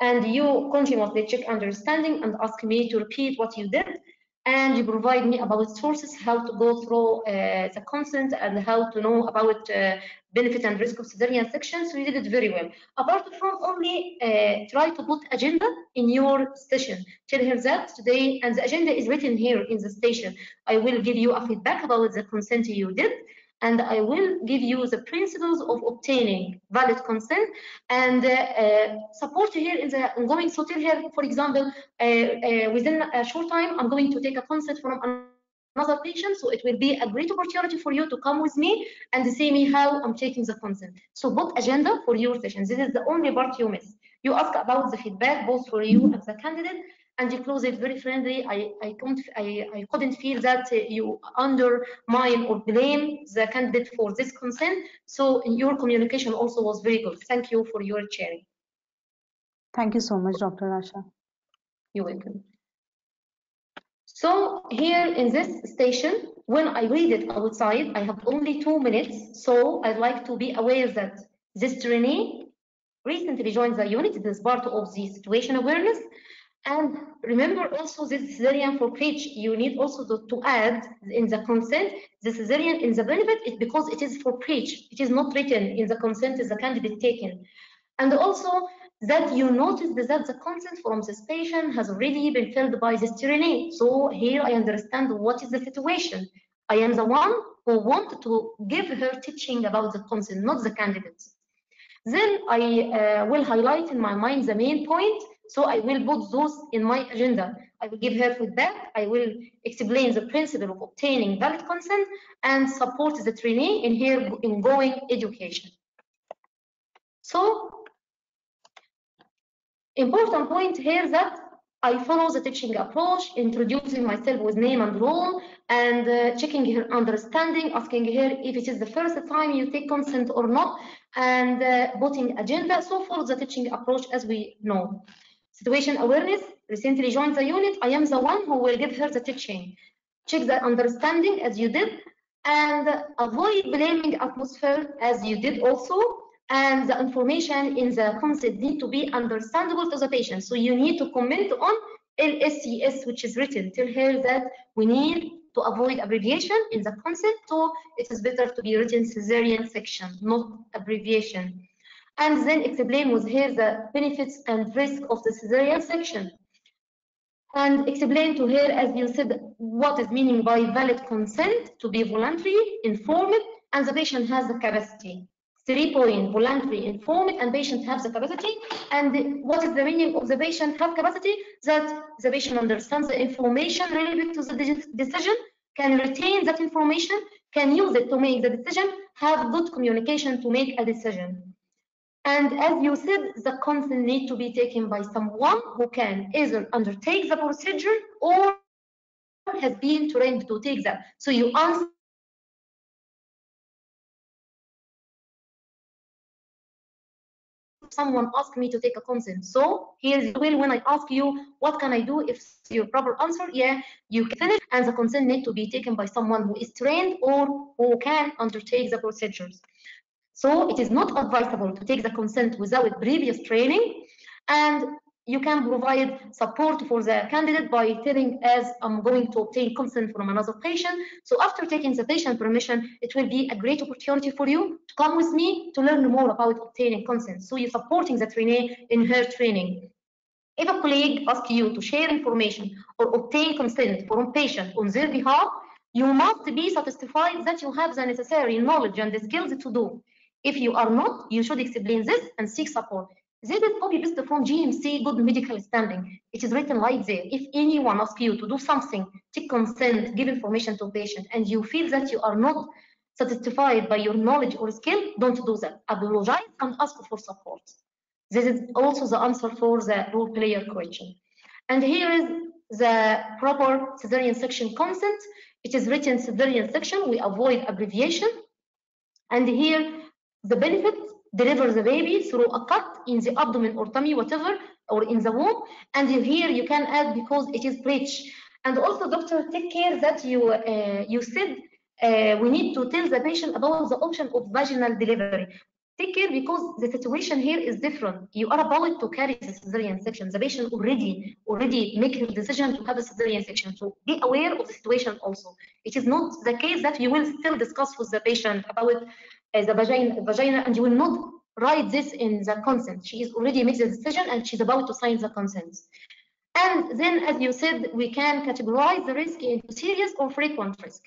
And you continuously check understanding and ask me to repeat what you did. And you provide me about sources, how to go through uh, the consent and how to know about uh, benefit and risk of cesarean section. So you did it very well. Apart from only uh, try to put agenda in your session. Tell her that today, and the agenda is written here in the station. I will give you a feedback about the consent you did, and I will give you the principles of obtaining valid consent and uh, uh, support her in the ongoing. So tell her, for example, uh, within a short time, I'm going to take a consent from another patient. So it will be a great opportunity for you to come with me and see me how I'm taking the consent. So put agenda for your session. This is the only part you miss. You ask about the feedback both for you and the candidate, and you close it very friendly. I I couldn't I, I couldn't feel that you undermine or blame the candidate for this consent. So your communication also was very good. Thank you for your sharing. Thank you so much, Dr. Rasha. You're welcome. So here in this station, when I read it outside, I have only two minutes. So I'd like to be aware that this trainee recently joined the unit. It is part of the situation awareness. And remember also this cesarean for breech, you need also to, to add in the consent, the cesarean in the benefit is because it is for breech. It is not written in the consent is the candidate taken. And also that you notice that the consent from this patient has already been filled by this trainee. So here I understand what is the situation. I am the one who wanted to give her teaching about the consent, not the candidates. Then I uh, will highlight in my mind the main point. So I will put those in my agenda. I will give her feedback. I will explain the principle of obtaining valid consent and support the trainee in her ongoing education. So important point here that I follow the teaching approach, introducing myself with name and role, and uh, checking her understanding, asking her if it is the first time you take consent or not, and uh, putting agenda. So follow the teaching approach as we know. Situation awareness, recently joined the unit. I am the one who will give her the teaching. Check the understanding as you did and avoid blaming atmosphere as you did also. And the information in the concept need to be understandable to the patient. So you need to comment on LSCS, which is written. Tell her that we need to avoid abbreviation in the concept, so it is better to be written cesarean section, not abbreviation. And then explain with her the benefits and risk of the cesarean section. And explain to her, as you said, what is meaning by valid consent to be voluntary, informed, and the patient has the capacity. Three point, voluntary, informed, and patient has the capacity. And what is the meaning of the patient have capacity? That the patient understands the information related to the decision, can retain that information, can use it to make the decision, have good communication to make a decision. And as you said, the consent need to be taken by someone who can either undertake the procedure or has been trained to take that. So you answer someone asked me to take a consent. So here's the way when I ask you, what can I do if your proper answer, yeah, you can finish, and the consent need to be taken by someone who is trained or who can undertake the procedures. So it is not advisable to take the consent without previous training, and you can provide support for the candidate by telling as I'm going to obtain consent from another patient. So after taking the patient permission, it will be a great opportunity for you to come with me to learn more about obtaining consent. So you're supporting the trainee in her training. If a colleague asks you to share information or obtain consent from a patient on their behalf, you must be satisfied that you have the necessary knowledge and the skills to do. If you are not, you should explain this and seek support. This is copy paste from GMC Good Medical Standing. It is written like there. If anyone asks you to do something, take consent, give information to patient, and you feel that you are not satisfied by your knowledge or skill, don't do that. Apologize and ask for support. This is also the answer for the role player question. And here is the proper cesarean section consent. It is written cesarean section. We avoid abbreviation. And here, the benefit deliver the baby through a cut in the abdomen or tummy, whatever, or in the womb. And here you can add because it is breech. And also, doctor, take care that you uh, you said uh, we need to tell the patient about the option of vaginal delivery. Take care because the situation here is different. You are about to carry the cesarean section. The patient already already make a decision to have a cesarean section. So be aware of the situation also. It is not the case that you will still discuss with the patient about uh, the vagina, vagina, and you will not write this in the consent. She is already made the decision and she's about to sign the consent. And then, as you said, we can categorize the risk into serious or frequent risk.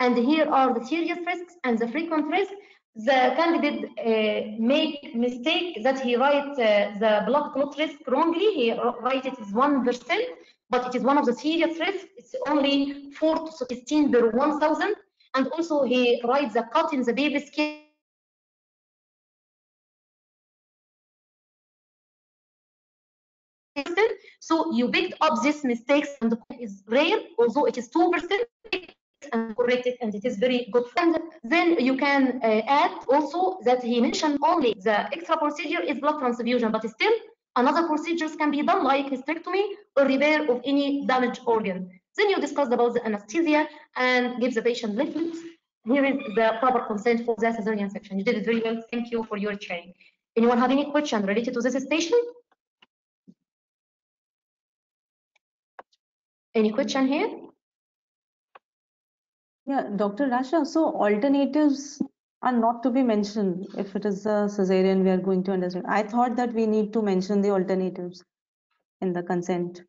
And here are the serious risks and the frequent risk. The candidate uh, make mistake that he writes uh, the blood clot risk wrongly. He write it one percent, but it is one of the serious risks. It's only four to sixteen per one thousand. And also he writes the cut in the baby skin So you picked up these mistakes and the is rare, although it is 2% and correct it and it is very good. And then you can uh, add also that he mentioned only the extra procedure is blood transfusion, but still another procedures can be done like hysterectomy or repair of any damaged organ. Then you discussed about the anesthesia and give the patient leaflets. Here is the proper consent for the cesarean section. You did it very well. Thank you for your sharing. Anyone have any question related to this station? Any question here? Yeah, Dr. Rasha, so alternatives are not to be mentioned if it is a cesarean we are going to understand. I thought that we need to mention the alternatives in the consent.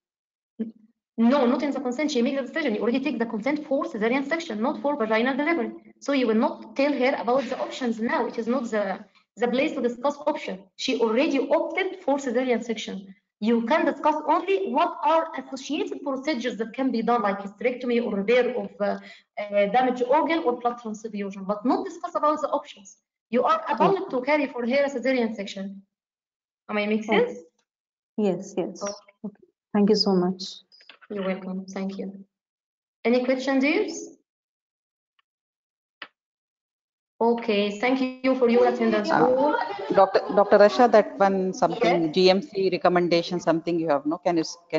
No, not in the consent. She made the decision. You already take the consent for cesarean section, not for vaginal delivery. So you will not tell her about the options now. It is not the, the place to discuss option. She already opted for cesarean section you can discuss only what are associated procedures that can be done, like hysterectomy or repair of uh, uh, damaged organ or blood transfusion, but not discuss about the options. You are about to carry for a cesarean section. Am I make sense? Yes, yes. Okay. okay. Thank you so much. You're welcome. Thank you. Any questions, dears? Okay, thank you for your attendance. Uh. Dr. Dr. Rasha, that one something GMC recommendation, something you have, no? Can you, can